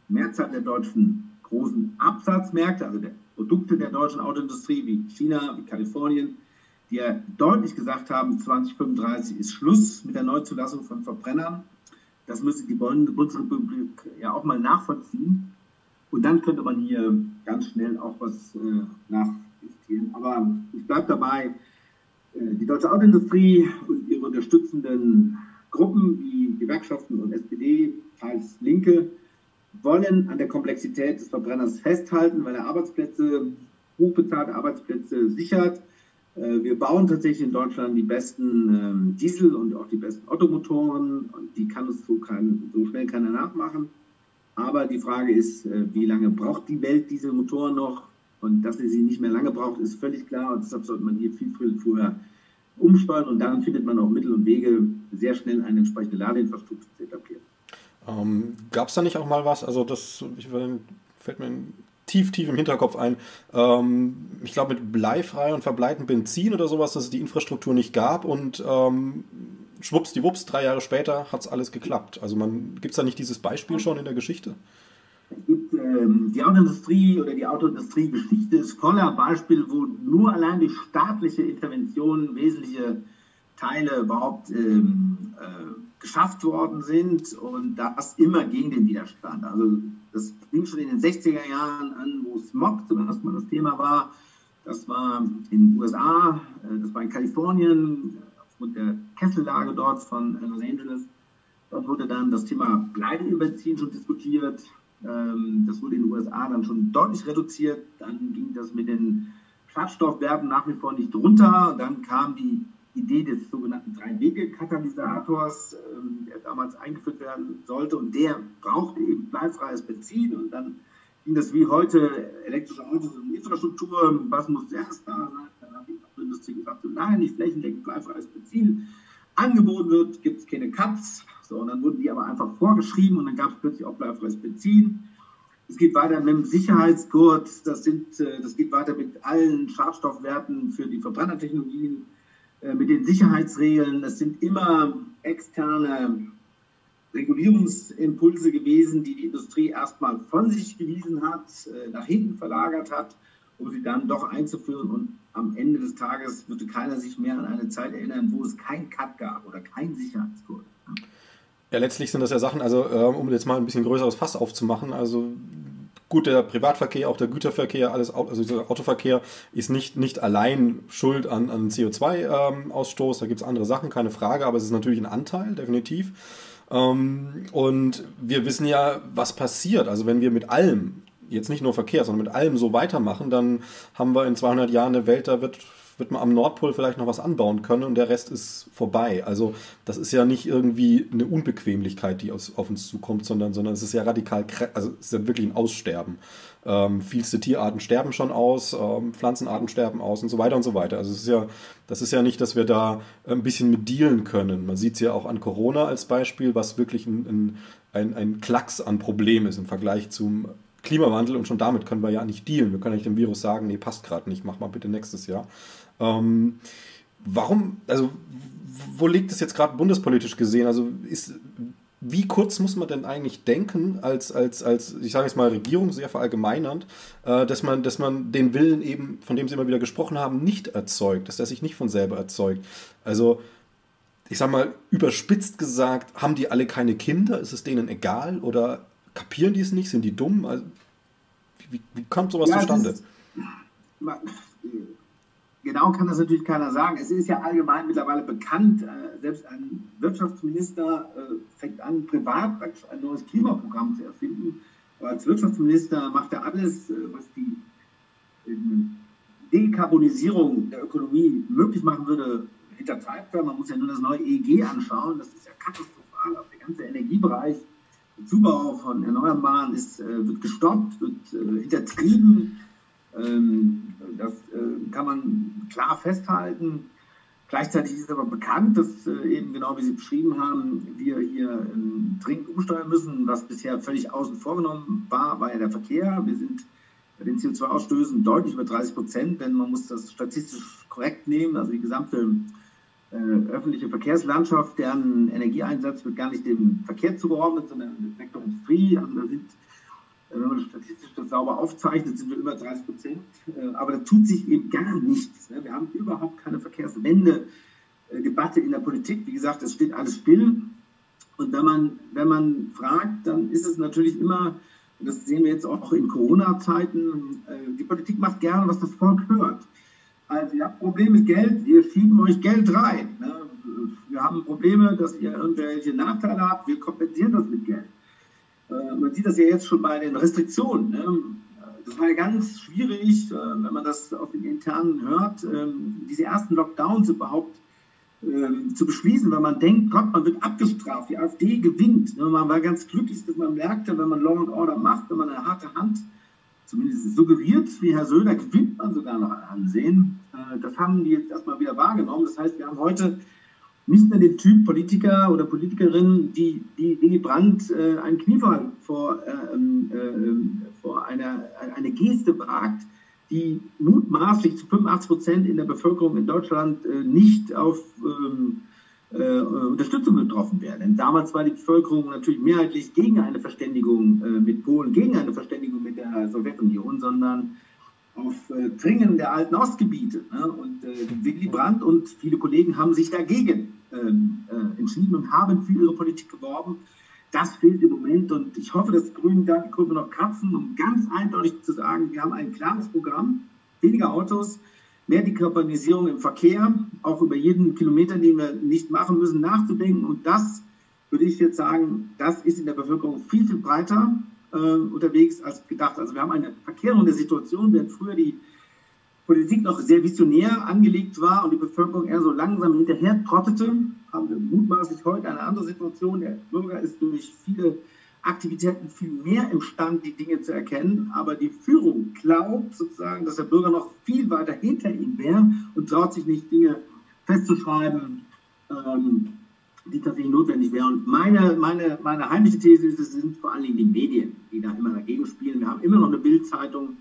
Mehrzahl der deutschen großen Absatzmärkte, also der Produkte der deutschen Autoindustrie wie China, wie Kalifornien, die ja deutlich gesagt haben, 2035 ist Schluss mit der Neuzulassung von Verbrennern. Das müsste die Bundesrepublik ja auch mal nachvollziehen. Und dann könnte man hier ganz schnell auch was äh, nachjustieren. Aber ich bleibe dabei, äh, die deutsche Autoindustrie und ihre unterstützenden Gruppen wie Gewerkschaften und SPD, teils Linke, wollen an der Komplexität des Verbrenners festhalten, weil er Arbeitsplätze, hochbezahlte Arbeitsplätze sichert. Äh, wir bauen tatsächlich in Deutschland die besten ähm, Diesel und auch die besten Ottomotoren die kann es so, kein, so schnell keiner nachmachen. Aber die Frage ist, äh, wie lange braucht die Welt diese Motoren noch? Und dass sie sie nicht mehr lange braucht, ist völlig klar. Und deshalb sollte man hier viel früher umsteuern und dann findet man auch Mittel und Wege, sehr schnell eine entsprechende Ladeinfrastruktur zu etablieren. Ähm, Gab es da nicht auch mal was? Also das ich, fällt mir tief, tief im Hinterkopf ein. Ähm, ich glaube mit bleifrei und verbleitem Benzin oder sowas, dass es die Infrastruktur nicht gab und ähm, schwupps, drei Jahre später hat es alles geklappt. Also gibt es da nicht dieses Beispiel schon in der Geschichte? Es gibt ähm, die Autoindustrie oder die Autoindustrie-Geschichte ist voller Beispiele, wo nur allein durch staatliche Interventionen wesentliche Teile überhaupt ähm, äh, geschafft worden sind und das immer gegen den Widerstand. Also das fing schon in den 60er Jahren an, wo Smog zum ersten Mal das Thema war. Das war in den USA, äh, das war in Kalifornien, aufgrund der Kessellage dort von Los Angeles. Dort wurde dann das Thema Bleibeüberziehen schon diskutiert. Ähm, das wurde in den USA dann schon deutlich reduziert. Dann ging das mit den Schadstoffwerten nach wie vor nicht runter. Dann kam die Idee des sogenannten Drei-Wege-Katalysators, ähm, der damals eingeführt werden sollte. Und der brauchte eben bleifreies Benzin. Und dann ging das wie heute elektrische Autos und Infrastruktur. Was muss zuerst da sein? Dann hat die Autoindustrie gesagt, nein, nicht flächendeckend bleifreies Benzin angeboten wird, gibt es keine Cuts. So, und dann wurden die aber einfach vorgeschrieben und dann gab es plötzlich auch bleifreies Benzin. Es geht weiter mit dem Sicherheitsgurt, das, sind, äh, das geht weiter mit allen Schadstoffwerten für die Verbrennertechnologien. Äh, mit den Sicherheitsregeln. Das sind immer externe Regulierungsimpulse gewesen, die die Industrie erstmal von sich gewiesen hat, äh, nach hinten verlagert hat, um sie dann doch einzuführen. Und am Ende des Tages würde keiner sich mehr an eine Zeit erinnern, wo es kein Cut gab oder kein Sicherheitsgurt. Ja, letztlich sind das ja Sachen, also äh, um jetzt mal ein bisschen größeres Fass aufzumachen, also gut, der Privatverkehr, auch der Güterverkehr, alles, also dieser Autoverkehr ist nicht, nicht allein schuld an, an CO2-Ausstoß. Ähm, da gibt es andere Sachen, keine Frage, aber es ist natürlich ein Anteil, definitiv. Ähm, und wir wissen ja, was passiert. Also wenn wir mit allem, jetzt nicht nur Verkehr, sondern mit allem so weitermachen, dann haben wir in 200 Jahren eine Welt, da wird wird man am Nordpol vielleicht noch was anbauen können und der Rest ist vorbei. Also das ist ja nicht irgendwie eine Unbequemlichkeit, die aus, auf uns zukommt, sondern, sondern es ist ja radikal, also es ist ja wirklich ein Aussterben. Ähm, vielste Tierarten sterben schon aus, ähm, Pflanzenarten sterben aus und so weiter und so weiter. Also es ist ja, das ist ja nicht, dass wir da ein bisschen mit dealen können. Man sieht es ja auch an Corona als Beispiel, was wirklich ein, ein, ein Klacks an Problem ist im Vergleich zum Klimawandel und schon damit können wir ja nicht dealen. Wir können nicht dem Virus sagen, nee, passt gerade nicht, mach mal bitte nächstes Jahr. Ähm, warum, also wo liegt es jetzt gerade bundespolitisch gesehen? Also ist, wie kurz muss man denn eigentlich denken, als, als, als ich sage jetzt mal Regierung, sehr verallgemeinernd, äh, dass, man, dass man den Willen eben, von dem Sie immer wieder gesprochen haben, nicht erzeugt, dass der sich nicht von selber erzeugt? Also, ich sage mal, überspitzt gesagt, haben die alle keine Kinder? Ist es denen egal? Oder kapieren die es nicht? Sind die dumm? Also, wie, wie kommt sowas ja, zustande? Genau kann das natürlich keiner sagen. Es ist ja allgemein mittlerweile bekannt, äh, selbst ein Wirtschaftsminister äh, fängt an, privat ein neues Klimaprogramm zu erfinden. Als Wirtschaftsminister macht er alles, äh, was die Dekarbonisierung der Ökonomie möglich machen würde, hintertreibt er. Man muss ja nur das neue EEG anschauen. Das ist ja katastrophal. Auch der ganze Energiebereich, der Zubau von Erneuerbaren ist, wird gestoppt, wird hintertrieben. Ähm, das äh, kann man klar festhalten. Gleichzeitig ist aber bekannt, dass äh, eben genau wie Sie beschrieben haben, wir hier ähm, dringend umsteuern müssen, was bisher völlig außen vor genommen war, war ja der Verkehr. Wir sind bei den CO2-Ausstößen deutlich über 30 Prozent, denn man muss das statistisch korrekt nehmen. Also die gesamte äh, öffentliche Verkehrslandschaft, deren Energieeinsatz wird gar nicht dem Verkehr zugeordnet, sondern dem Sektor Industrie. Also da sind, wenn man statistisch das sauber aufzeichnet, sind wir über 30 Prozent. Äh, aber da tut sich eben gar nichts. Ne? Wir haben überhaupt keine Verkehrswende. Debatte in der Politik. Wie gesagt, es steht alles still. Und wenn man, wenn man fragt, dann ist es natürlich immer, das sehen wir jetzt auch in Corona-Zeiten, die Politik macht gerne, was das Volk hört. Also ihr habt Probleme mit Geld, wir schieben euch Geld rein. Ne? Wir haben Probleme, dass ihr irgendwelche Nachteile habt, wir kompensieren das mit Geld. Äh, man sieht das ja jetzt schon bei den Restriktionen. Ne? Das war ja ganz schwierig, äh, wenn man das auf den internen hört, ähm, diese ersten Lockdowns überhaupt ähm, zu beschließen, weil man denkt, Gott, man wird abgestraft, die AfD gewinnt. Ne? Man war ganz glücklich, dass man merkte, wenn man Law and Order macht, wenn man eine harte Hand zumindest suggeriert, wie Herr Söder, gewinnt man sogar noch an Ansehen. Äh, das haben die jetzt erstmal wieder wahrgenommen. Das heißt, wir haben heute nicht mehr den Typ Politiker oder Politikerin, die, die Willy Brandt äh, einen Kniefall vor, äh, ähm, äh, vor einer eine Geste wagt, die mutmaßlich zu 85 Prozent in der Bevölkerung in Deutschland äh, nicht auf ähm, äh, Unterstützung getroffen wäre. Denn damals war die Bevölkerung natürlich mehrheitlich gegen eine Verständigung äh, mit Polen, gegen eine Verständigung mit der Sowjetunion, sondern auf äh, Dringen der alten Ostgebiete. Ne? Und äh, Willy Brandt und viele Kollegen haben sich dagegen ähm, äh, entschieden und haben für ihre Politik geworben. Das fehlt im Moment und ich hoffe, dass die Grünen da die Kurve noch kratzen, um ganz eindeutig zu sagen, wir haben ein klares Programm, weniger Autos, mehr Dekarbonisierung im Verkehr, auch über jeden Kilometer, den wir nicht machen müssen, nachzudenken. Und das würde ich jetzt sagen, das ist in der Bevölkerung viel, viel breiter äh, unterwegs als gedacht. Also wir haben eine Verkehrung der Situation, während früher die Politik noch sehr visionär angelegt war und die Bevölkerung eher so langsam hinterher trottete, haben wir mutmaßlich heute eine andere Situation. Der Bürger ist durch viele Aktivitäten viel mehr imstand, die Dinge zu erkennen. Aber die Führung glaubt sozusagen, dass der Bürger noch viel weiter hinter ihm wäre und traut sich nicht, Dinge festzuschreiben, ähm, die tatsächlich notwendig wären. Und meine, meine, meine heimliche These ist, es sind vor allen Dingen die Medien, die da immer dagegen spielen. Wir haben immer noch eine Bildzeitung,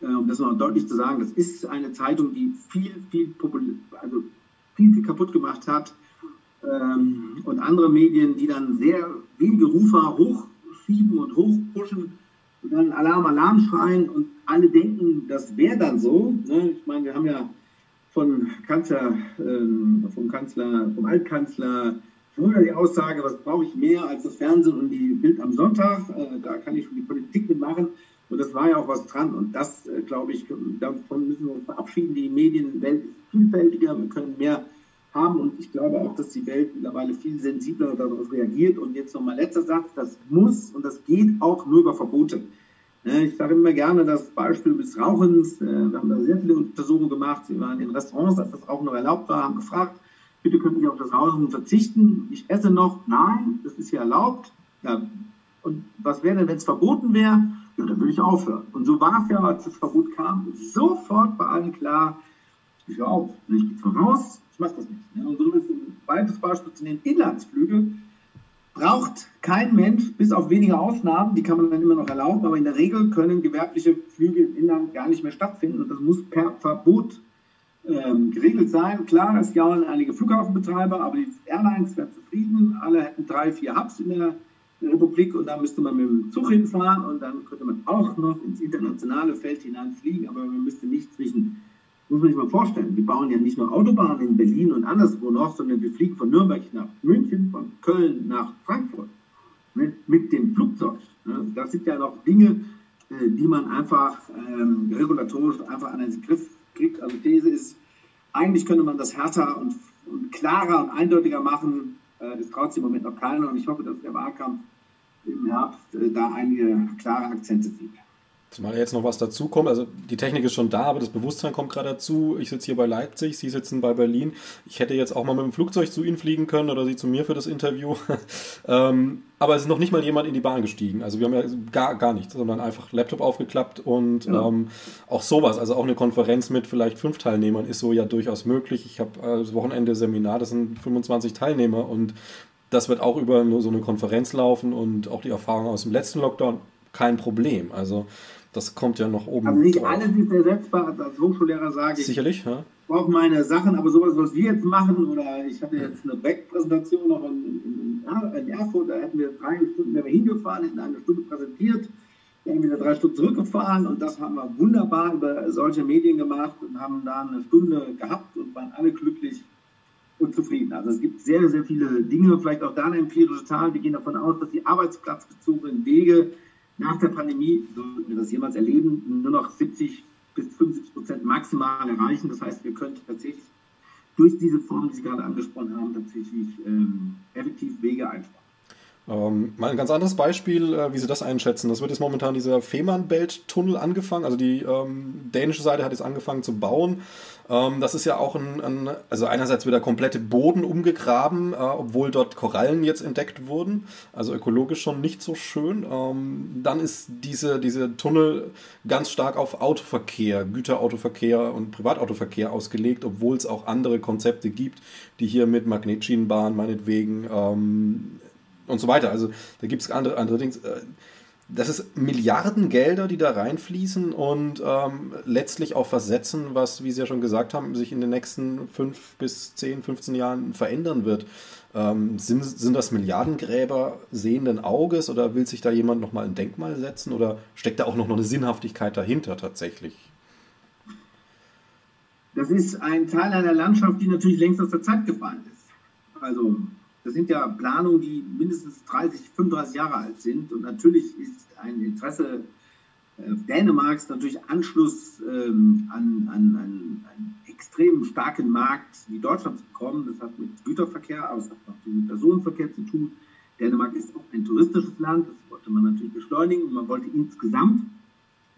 äh, um das noch deutlich zu sagen, das ist eine Zeitung, die viel, viel, also viel, viel kaputt gemacht hat. Ähm, und andere Medien, die dann sehr wenige Rufer hoch hochschieben und hochpushen und dann Alarm, Alarm schreien und alle denken, das wäre dann so. Ne? Ich meine, wir haben ja von Kanzler, ähm, vom Kanzler, vom Altkanzler früher die Aussage, was brauche ich mehr als das Fernsehen und die Bild am Sonntag? Äh, da kann ich schon die Politik mitmachen. Und das war ja auch was dran. Und das, äh, glaube ich, davon müssen wir uns verabschieden. Die Medienwelt ist vielfältiger. Wir können mehr haben. Und ich glaube auch, dass die Welt mittlerweile viel sensibler darauf reagiert. Und jetzt nochmal letzter Satz, das muss und das geht auch nur über Verbote. Ich sage immer gerne das Beispiel des Rauchens. Äh, wir haben da sehr viele Untersuchungen gemacht. Sie waren in Restaurants, als das Rauchen noch erlaubt war, haben gefragt, bitte könnten Sie auf das Rauchen verzichten. Ich esse noch. Nein, das ist hier erlaubt. Ja. Und was wäre denn, wenn es verboten wäre? Ja, dann würde ich aufhören. Und so war es ja, als das Verbot kam, sofort bei allen klar, ich höre auf. Ich gehe raus, ich mache das nicht. Ne? Und so ist ein weiteres Beispiel zu den Inlandsflüge. Braucht kein Mensch, bis auf wenige Ausnahmen, die kann man dann immer noch erlauben, aber in der Regel können gewerbliche Flüge im Inland gar nicht mehr stattfinden und das muss per Verbot ähm, geregelt sein. Klar, es jaulen einige Flughafenbetreiber, aber die Airlines werden zufrieden. Alle hätten drei, vier Hubs in der Republik und da müsste man mit dem Zug hinfahren und dann könnte man auch noch ins internationale Feld hineinfliegen, aber man müsste nicht zwischen muss man sich mal vorstellen, wir bauen ja nicht nur Autobahnen in Berlin und anderswo noch, sondern wir fliegen von Nürnberg nach München, von Köln nach Frankfurt ne, mit dem Flugzeug. Ne. Das sind ja noch Dinge, äh, die man einfach ähm, regulatorisch einfach an den Griff kriegt. Also These ist, eigentlich könnte man das härter und, und klarer und eindeutiger machen. Äh, das traut sich im Moment noch keiner und ich hoffe, dass der Wahlkampf im Herbst äh, da einige klare Akzente sieht. Zumal jetzt noch was dazu kommt. Also die Technik ist schon da, aber das Bewusstsein kommt gerade dazu. Ich sitze hier bei Leipzig, Sie sitzen bei Berlin. Ich hätte jetzt auch mal mit dem Flugzeug zu Ihnen fliegen können oder Sie zu mir für das Interview. ähm, aber es ist noch nicht mal jemand in die Bahn gestiegen. Also wir haben ja gar, gar nichts, sondern einfach Laptop aufgeklappt und ja. ähm, auch sowas. Also auch eine Konferenz mit vielleicht fünf Teilnehmern ist so ja durchaus möglich. Ich habe äh, das Wochenende Seminar, das sind 25 Teilnehmer und das wird auch über so eine Konferenz laufen und auch die Erfahrung aus dem letzten Lockdown kein Problem. Also das kommt ja noch oben. Also nicht alles ist ersetzbar. Als Hochschullehrer sage ich, Sicherlich, ja. ich brauche meine Sachen, aber sowas, was wir jetzt machen, oder ich hatte jetzt eine Backpräsentation noch in, in, Erfurt, da hätten wir drei Stunden wären wir hingefahren, hätten eine Stunde präsentiert, dann sind wir drei Stunden zurückgefahren und das haben wir wunderbar über solche Medien gemacht und haben da eine Stunde gehabt und waren alle glücklich und zufrieden. Also es gibt sehr, sehr viele Dinge, vielleicht auch da eine empirische Zahl. Wir gehen davon aus, dass die arbeitsplatzbezogenen Wege nach der Pandemie, sollten wir das jemals erleben, nur noch 70 bis 75 Prozent maximal erreichen. Das heißt, wir könnten tatsächlich durch diese Form, die Sie gerade angesprochen haben, tatsächlich ähm, effektiv Wege einsparen. Ähm, mal ein ganz anderes Beispiel, äh, wie Sie das einschätzen. Das wird jetzt momentan dieser Fehmarnbelt-Tunnel angefangen. Also die ähm, dänische Seite hat jetzt angefangen zu bauen. Ähm, das ist ja auch ein, ein, also einerseits wird der komplette Boden umgegraben, äh, obwohl dort Korallen jetzt entdeckt wurden. Also ökologisch schon nicht so schön. Ähm, dann ist diese, diese Tunnel ganz stark auf Autoverkehr, Güterautoverkehr und Privatautoverkehr ausgelegt, obwohl es auch andere Konzepte gibt, die hier mit Magnetschienenbahn meinetwegen ähm, und so weiter. Also da gibt es andere, andere Dinge. Äh, das ist Milliardengelder, die da reinfließen und ähm, letztlich auch versetzen, was, wie Sie ja schon gesagt haben, sich in den nächsten 5 bis 10, 15 Jahren verändern wird. Ähm, sind, sind das Milliardengräber sehenden Auges oder will sich da jemand nochmal ein Denkmal setzen oder steckt da auch noch eine Sinnhaftigkeit dahinter tatsächlich? Das ist ein Teil einer Landschaft, die natürlich längst aus der Zeit gefallen ist. Also das sind ja Planungen, die mindestens 30, 35 Jahre alt sind. Und natürlich ist ein Interesse äh, Dänemarks natürlich Anschluss ähm, an, an, an einen extrem starken Markt wie Deutschland zu bekommen. Das hat mit Güterverkehr, aber es hat auch mit Personenverkehr zu tun. Dänemark ist auch ein touristisches Land, das wollte man natürlich beschleunigen und man wollte insgesamt,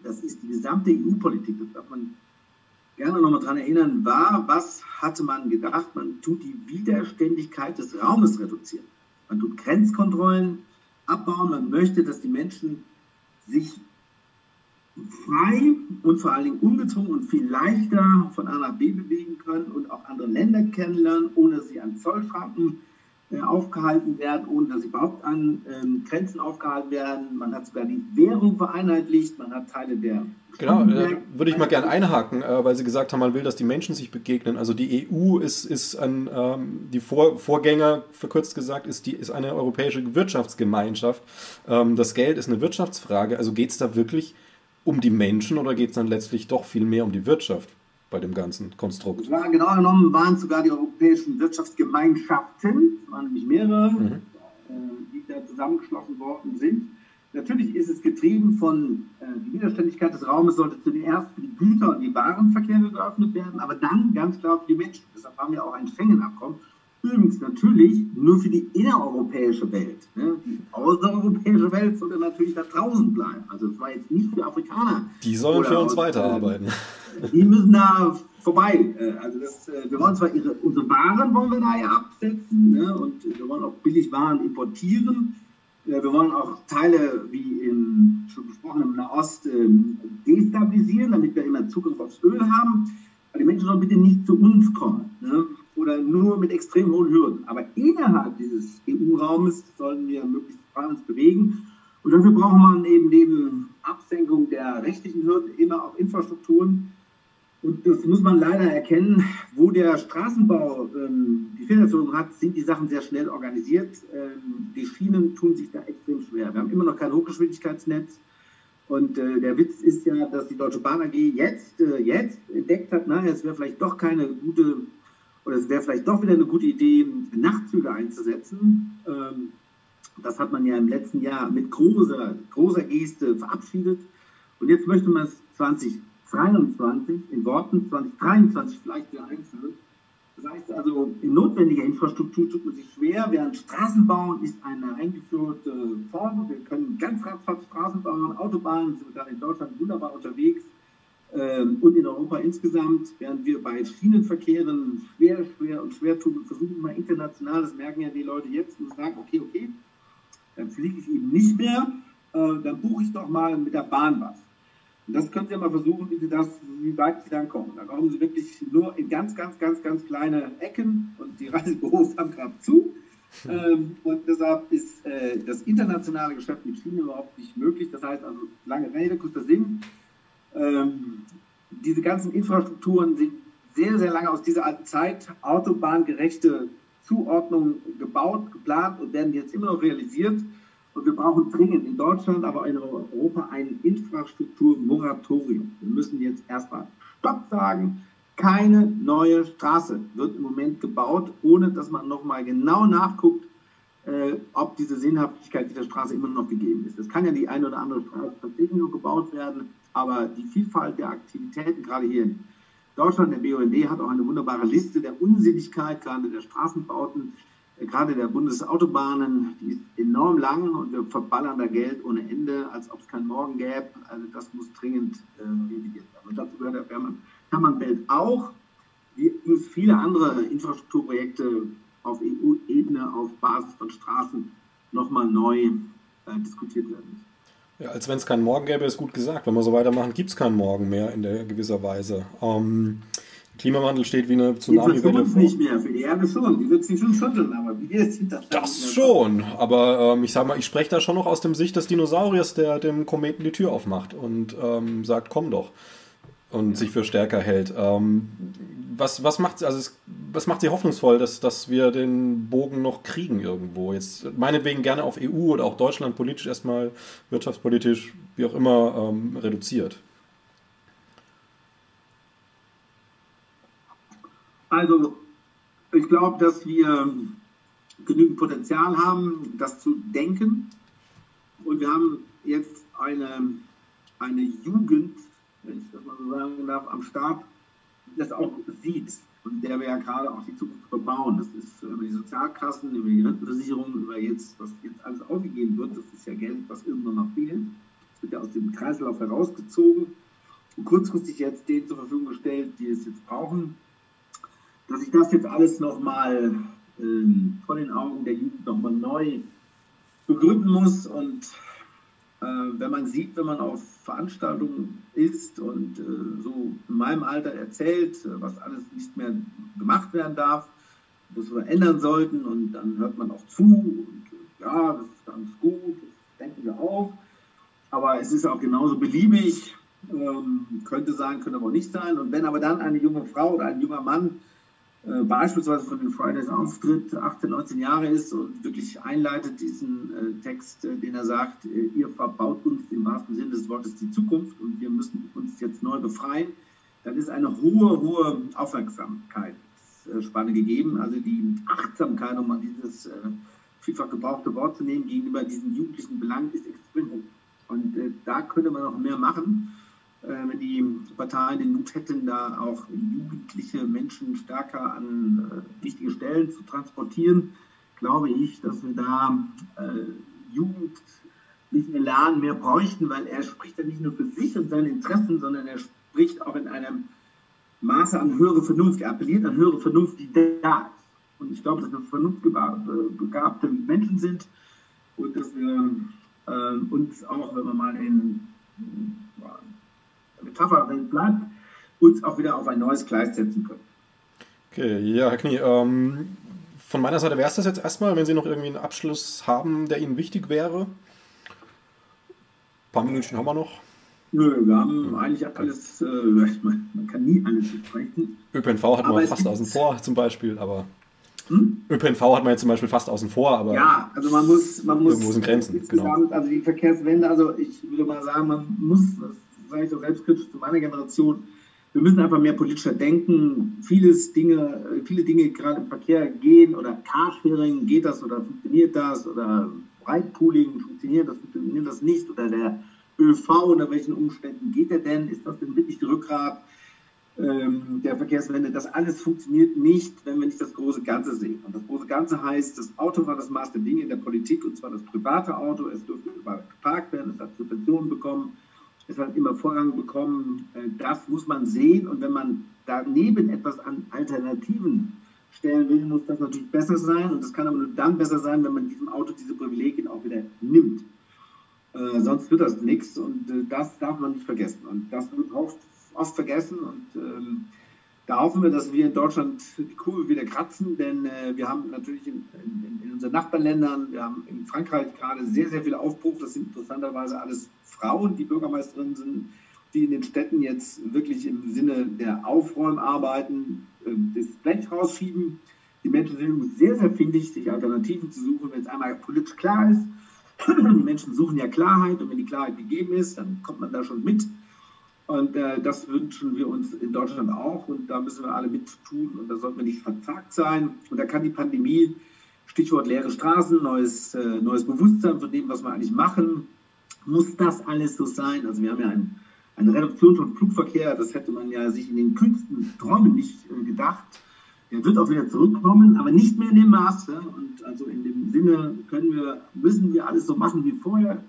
das ist die gesamte EU-Politik, das darf man gerne nochmal daran erinnern, war, was hatte man gedacht? Man tut die Widerständigkeit des Raumes reduzieren. Man tut Grenzkontrollen abbauen. Man möchte, dass die Menschen sich frei und vor allen Dingen ungezwungen und viel leichter von A nach B bewegen können und auch andere Länder kennenlernen, ohne sie an Zollschranken aufgehalten werden, ohne dass sie überhaupt an ähm, Grenzen aufgehalten werden. Man hat sogar die Währung vereinheitlicht, man hat Teile der Genau, äh, würde ich mal gerne einhaken, äh, weil Sie gesagt haben, man will, dass die Menschen sich begegnen. Also die EU ist, ist ein, ähm, die Vor Vorgänger, verkürzt gesagt, ist, die, ist eine europäische Wirtschaftsgemeinschaft. Ähm, das Geld ist eine Wirtschaftsfrage. Also geht es da wirklich um die Menschen oder geht es dann letztlich doch viel mehr um die Wirtschaft? Bei dem ganzen Konstrukt? Ja, genau genommen waren sogar die europäischen Wirtschaftsgemeinschaften, es waren nämlich mehrere, mhm. Äh, die da zusammengeschlossen worden sind. Natürlich ist es getrieben von, äh, die Widerständigkeit des Raumes sollte zuerst für die Güter- und die Warenverkehre geöffnet werden, aber dann ganz klar für die Menschen. Deshalb haben wir auch ein Schengen-Abkommen. Übrigens natürlich nur für die innereuropäische Welt. Ne? Die außereuropäische Welt sollte natürlich da draußen bleiben. Also es war jetzt nicht für Afrikaner. Die sollen für uns weiterarbeiten. Die müssen da vorbei. Äh, also das, äh, wir wollen zwar ihre, unsere Waren wollen wir da ja absetzen ne? und wir wollen auch billig Waren importieren. Äh, wir wollen auch Teile wie in, schon besprochen im Nahost ähm, destabilisieren, damit wir immer Zugriff aufs Öl haben. Aber die Menschen sollen bitte nicht zu uns kommen ne? Oder nur mit extrem hohen Hürden. Aber innerhalb dieses EU-Raumes sollen wir möglichst frei uns bewegen. Und dafür braucht man eben neben Absenkung der rechtlichen Hürden immer auch Infrastrukturen, und das muss man leider erkennen, wo der Straßenbau ähm, die Federführung hat, sind die Sachen sehr schnell organisiert. Ähm, die Schienen tun sich da extrem schwer. Wir haben immer noch kein Hochgeschwindigkeitsnetz. Und äh, der Witz ist ja, dass die Deutsche Bahn AG jetzt, äh, jetzt entdeckt hat, na, es wäre vielleicht doch keine gute, oder es wäre vielleicht doch wieder eine gute Idee, Nachtzüge einzusetzen. Ähm, das hat man ja im letzten Jahr mit großer, großer Geste verabschiedet. Und jetzt möchte man es 20 2023 in Worten 2023 vielleicht wieder einführen. Das heißt also, in notwendiger Infrastruktur tut man sich schwer, während Straßenbau ist eine eingeführte Form. Wir können ganz ratzfatz Straßen bauen, Autobahnen sind gerade in Deutschland wunderbar unterwegs und in Europa insgesamt, während wir bei Schienenverkehren schwer, schwer und schwer tun und versuchen mal international, das merken ja die Leute jetzt, und sagen, okay, okay, dann fliege ich eben nicht mehr, äh, dann buche ich doch mal mit der Bahn was. Und das könnt ihr mal versuchen, wie, Sie das, wie weit Sie dann kommen. Da kommen Sie wirklich nur in ganz, ganz, ganz, ganz kleine Ecken und die Reisebüros haben gerade zu. Ähm, und deshalb ist äh, das internationale Geschäft mit China überhaupt nicht möglich. Das heißt also, lange Rede, kurzer Sinn. Ähm, diese ganzen Infrastrukturen sind sehr, sehr lange aus dieser alten Zeit autobahngerechte Zuordnung gebaut, geplant und werden jetzt immer noch realisiert. Und wir brauchen dringend in Deutschland, aber in Europa ein Infrastrukturmoratorium. Wir müssen jetzt erstmal Stopp sagen. Keine neue Straße wird im Moment gebaut, ohne dass man nochmal genau nachguckt, äh, ob diese Sinnhaftigkeit dieser Straße immer noch gegeben ist. Es kann ja die eine oder andere Straße tatsächlich nur gebaut werden, aber die Vielfalt der Aktivitäten, gerade hier in Deutschland, der BUND hat auch eine wunderbare Liste der Unsinnigkeit, gerade der Straßenbauten, äh, gerade der Bundesautobahnen, die ist enorm lang und wir verballern da Geld ohne Ende, als ob es keinen Morgen gäbe. Also das muss dringend äh, revidiert werden. Und dazu gehört der Hermann-Belt auch, wie viele andere Infrastrukturprojekte auf EU-Ebene auf Basis von Straßen nochmal neu äh, diskutiert werden müssen. Ja, als wenn es keinen Morgen gäbe, ist gut gesagt. Wenn wir so weitermachen, gibt es keinen Morgen mehr in der gewisser Weise. Ähm, Klimawandel steht wie eine Tsunami-Welle vor. nicht mehr, für die Erde schon. Die wird sich schon schütteln, aber wir sind das. Das schon, aber ähm, ich sag mal, ich spreche da schon noch aus dem Sicht des Dinosauriers, der dem Kometen die Tür aufmacht und ähm, sagt, komm doch und ja. sich für stärker hält. Ähm, was, was, macht, also es, was macht Sie hoffnungsvoll, dass, dass wir den Bogen noch kriegen irgendwo? Jetzt meinetwegen gerne auf EU oder auch Deutschland politisch erstmal, wirtschaftspolitisch, wie auch immer, ähm, reduziert. Also, ich glaube, dass wir genügend Potenzial haben, das zu denken. Und wir haben jetzt eine, eine Jugend, wenn ich das mal so sagen darf, am Start, das auch sieht und der wir ja gerade auch die Zukunft verbauen. Das ist über die Sozialkassen, über die Rentenversicherung, über jetzt, was jetzt alles ausgegeben wird, das ist ja Geld, was irgendwann noch fehlt. Das wird ja aus dem Kreislauf herausgezogen und kurzfristig jetzt denen zur Verfügung gestellt, die es jetzt brauchen. Dass ich das jetzt alles nochmal ähm, vor den Augen der Jugend nochmal neu begründen muss und äh, wenn man sieht, wenn man auf Veranstaltungen ist und äh, so in meinem Alter erzählt, äh, was alles nicht mehr gemacht werden darf, was wir ändern sollten und dann hört man auch zu und ja, das ist ganz gut, das denken wir auch. Aber es ist auch genauso beliebig, ähm, könnte sein, könnte aber auch nicht sein. Und wenn aber dann eine junge Frau oder ein junger Mann äh, beispielsweise von den Fridays auftritt, 18, 19 Jahre ist und wirklich einleitet diesen äh, Text, äh, den er sagt, äh, ihr verbaut uns im wahrsten Sinne des Wortes die Zukunft und wir müssen uns jetzt neu befreien, dann ist eine hohe, hohe Aufmerksamkeitsspanne gegeben. Also die Achtsamkeit, um mal dieses äh, vielfach gebrauchte Wort zu nehmen, gegenüber diesen jugendlichen Belangen ist extrem hoch. Und äh, da könnte man noch mehr machen wenn die Parteien den Mut hätten, da auch jugendliche Menschen stärker an äh, wichtige Stellen zu transportieren, glaube ich, dass wir da äh, jugendlichen Elan mehr bräuchten, weil er spricht ja nicht nur für sich und seine Interessen, sondern er spricht auch in einem Maße an höhere Vernunft. Er appelliert an höhere Vernunft, die da ist. Und ich glaube, dass wir vernunftbegabte Menschen sind und dass wir äh, uns auch, wenn wir mal in Metapher bleibt, uns auch wieder auf ein neues Gleis setzen können. Okay, ja, Herr Knie, ähm, von meiner Seite wäre es das jetzt erstmal, wenn Sie noch irgendwie einen Abschluss haben, der Ihnen wichtig wäre. Ein paar Minuten haben wir noch. Nö, wir haben eigentlich alles, äh, man kann nie alles besprechen. ÖPNV hat man fast außen vor zum Beispiel, aber hm? ÖPNV hat man jetzt zum Beispiel fast außen vor, aber ja, also man muss, man muss irgendwo sind Grenzen. Genau. Also die Verkehrswende, also ich würde mal sagen, man muss, das sage ich auch selbstkritisch zu meiner Generation, wir müssen einfach mehr politischer denken. Vieles Dinge, viele Dinge gerade im Verkehr gehen oder Carsharing, geht das oder funktioniert das oder Breitpooling, funktioniert das, funktioniert das nicht oder der ÖV, unter welchen Umständen geht er denn? Ist das denn wirklich die Rückgrat ähm, der Verkehrswende? Das alles funktioniert nicht, wenn wir nicht das große Ganze sehen. Und das große Ganze heißt, das Auto war das Maß der Dinge in der Politik und zwar das private Auto. Es durfte überall geparkt werden, es hat Subventionen bekommen es hat immer Vorrang bekommen. Äh, das muss man sehen. Und wenn man daneben etwas an Alternativen stellen will, muss das natürlich besser sein. Und das kann aber nur dann besser sein, wenn man diesem Auto diese Privilegien auch wieder nimmt. Äh, sonst wird das nichts und äh, das darf man nicht vergessen. Und das wird oft, oft vergessen. Und ähm, Da hoffen wir, dass wir in Deutschland die Kurve wieder kratzen, denn äh, wir haben natürlich in, in, in, unseren Nachbarländern, wir haben in Frankreich gerade sehr, sehr viel Aufbruch. Das sind interessanterweise alles Frauen, die Bürgermeisterinnen sind, die in den Städten jetzt wirklich im Sinne der Aufräumarbeiten äh, das Blech rausschieben. Die Menschen sind sehr, sehr findig, sich Alternativen zu suchen, wenn es einmal politisch klar ist. Die Menschen suchen ja Klarheit und wenn die Klarheit gegeben ist, dann kommt man da schon mit. Und äh, das wünschen wir uns in Deutschland auch und da müssen wir alle mit tun und da sollten wir nicht verzagt sein. Und da kann die Pandemie, Stichwort leere Straßen, neues, äh, neues Bewusstsein von dem, was wir eigentlich machen, muss das alles so sein. Also wir haben ja ein, eine Reduktion von Flugverkehr, das hätte man ja sich in den kühnsten Träumen nicht äh, gedacht. Er wird auch wieder zurückkommen, aber nicht mehr in dem Maße. Und also in dem Sinne können wir, müssen wir alles so machen wie vorher.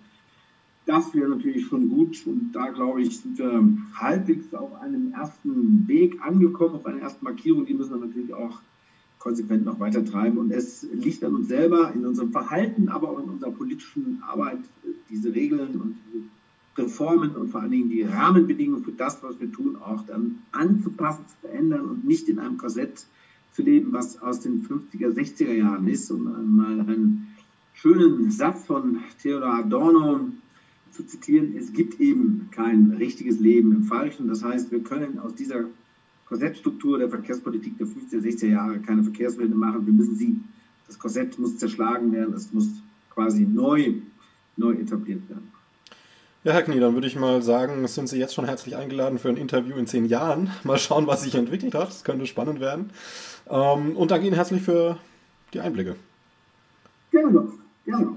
Das wäre natürlich schon gut und da glaube ich, sind wir halbwegs auf einem ersten Weg angekommen, auf einer ersten Markierung. Die müssen wir natürlich auch konsequent noch weiter treiben. Und es liegt an uns selber, in unserem Verhalten, aber auch in unserer politischen Arbeit, diese Regeln und die Reformen und vor allen Dingen die Rahmenbedingungen für das, was wir tun, auch dann anzupassen, zu verändern und nicht in einem Korsett zu leben, was aus den 50er, 60er Jahren ist. Und mal einen schönen Satz von Theodor Adorno zu zitieren, es gibt eben kein richtiges Leben im Falschen. Das heißt, wir können aus dieser Korsettstruktur der Verkehrspolitik der 50er, 60er Jahre keine Verkehrswende machen. Wir müssen sie, das Korsett muss zerschlagen werden, es muss quasi neu, neu etabliert werden. Ja, Herr Knie, dann würde ich mal sagen, sind Sie jetzt schon herzlich eingeladen für ein Interview in zehn Jahren. Mal schauen, was sich entwickelt hat. Das könnte spannend werden. Ähm, und danke Ihnen herzlich für die Einblicke. Gerne, gerne.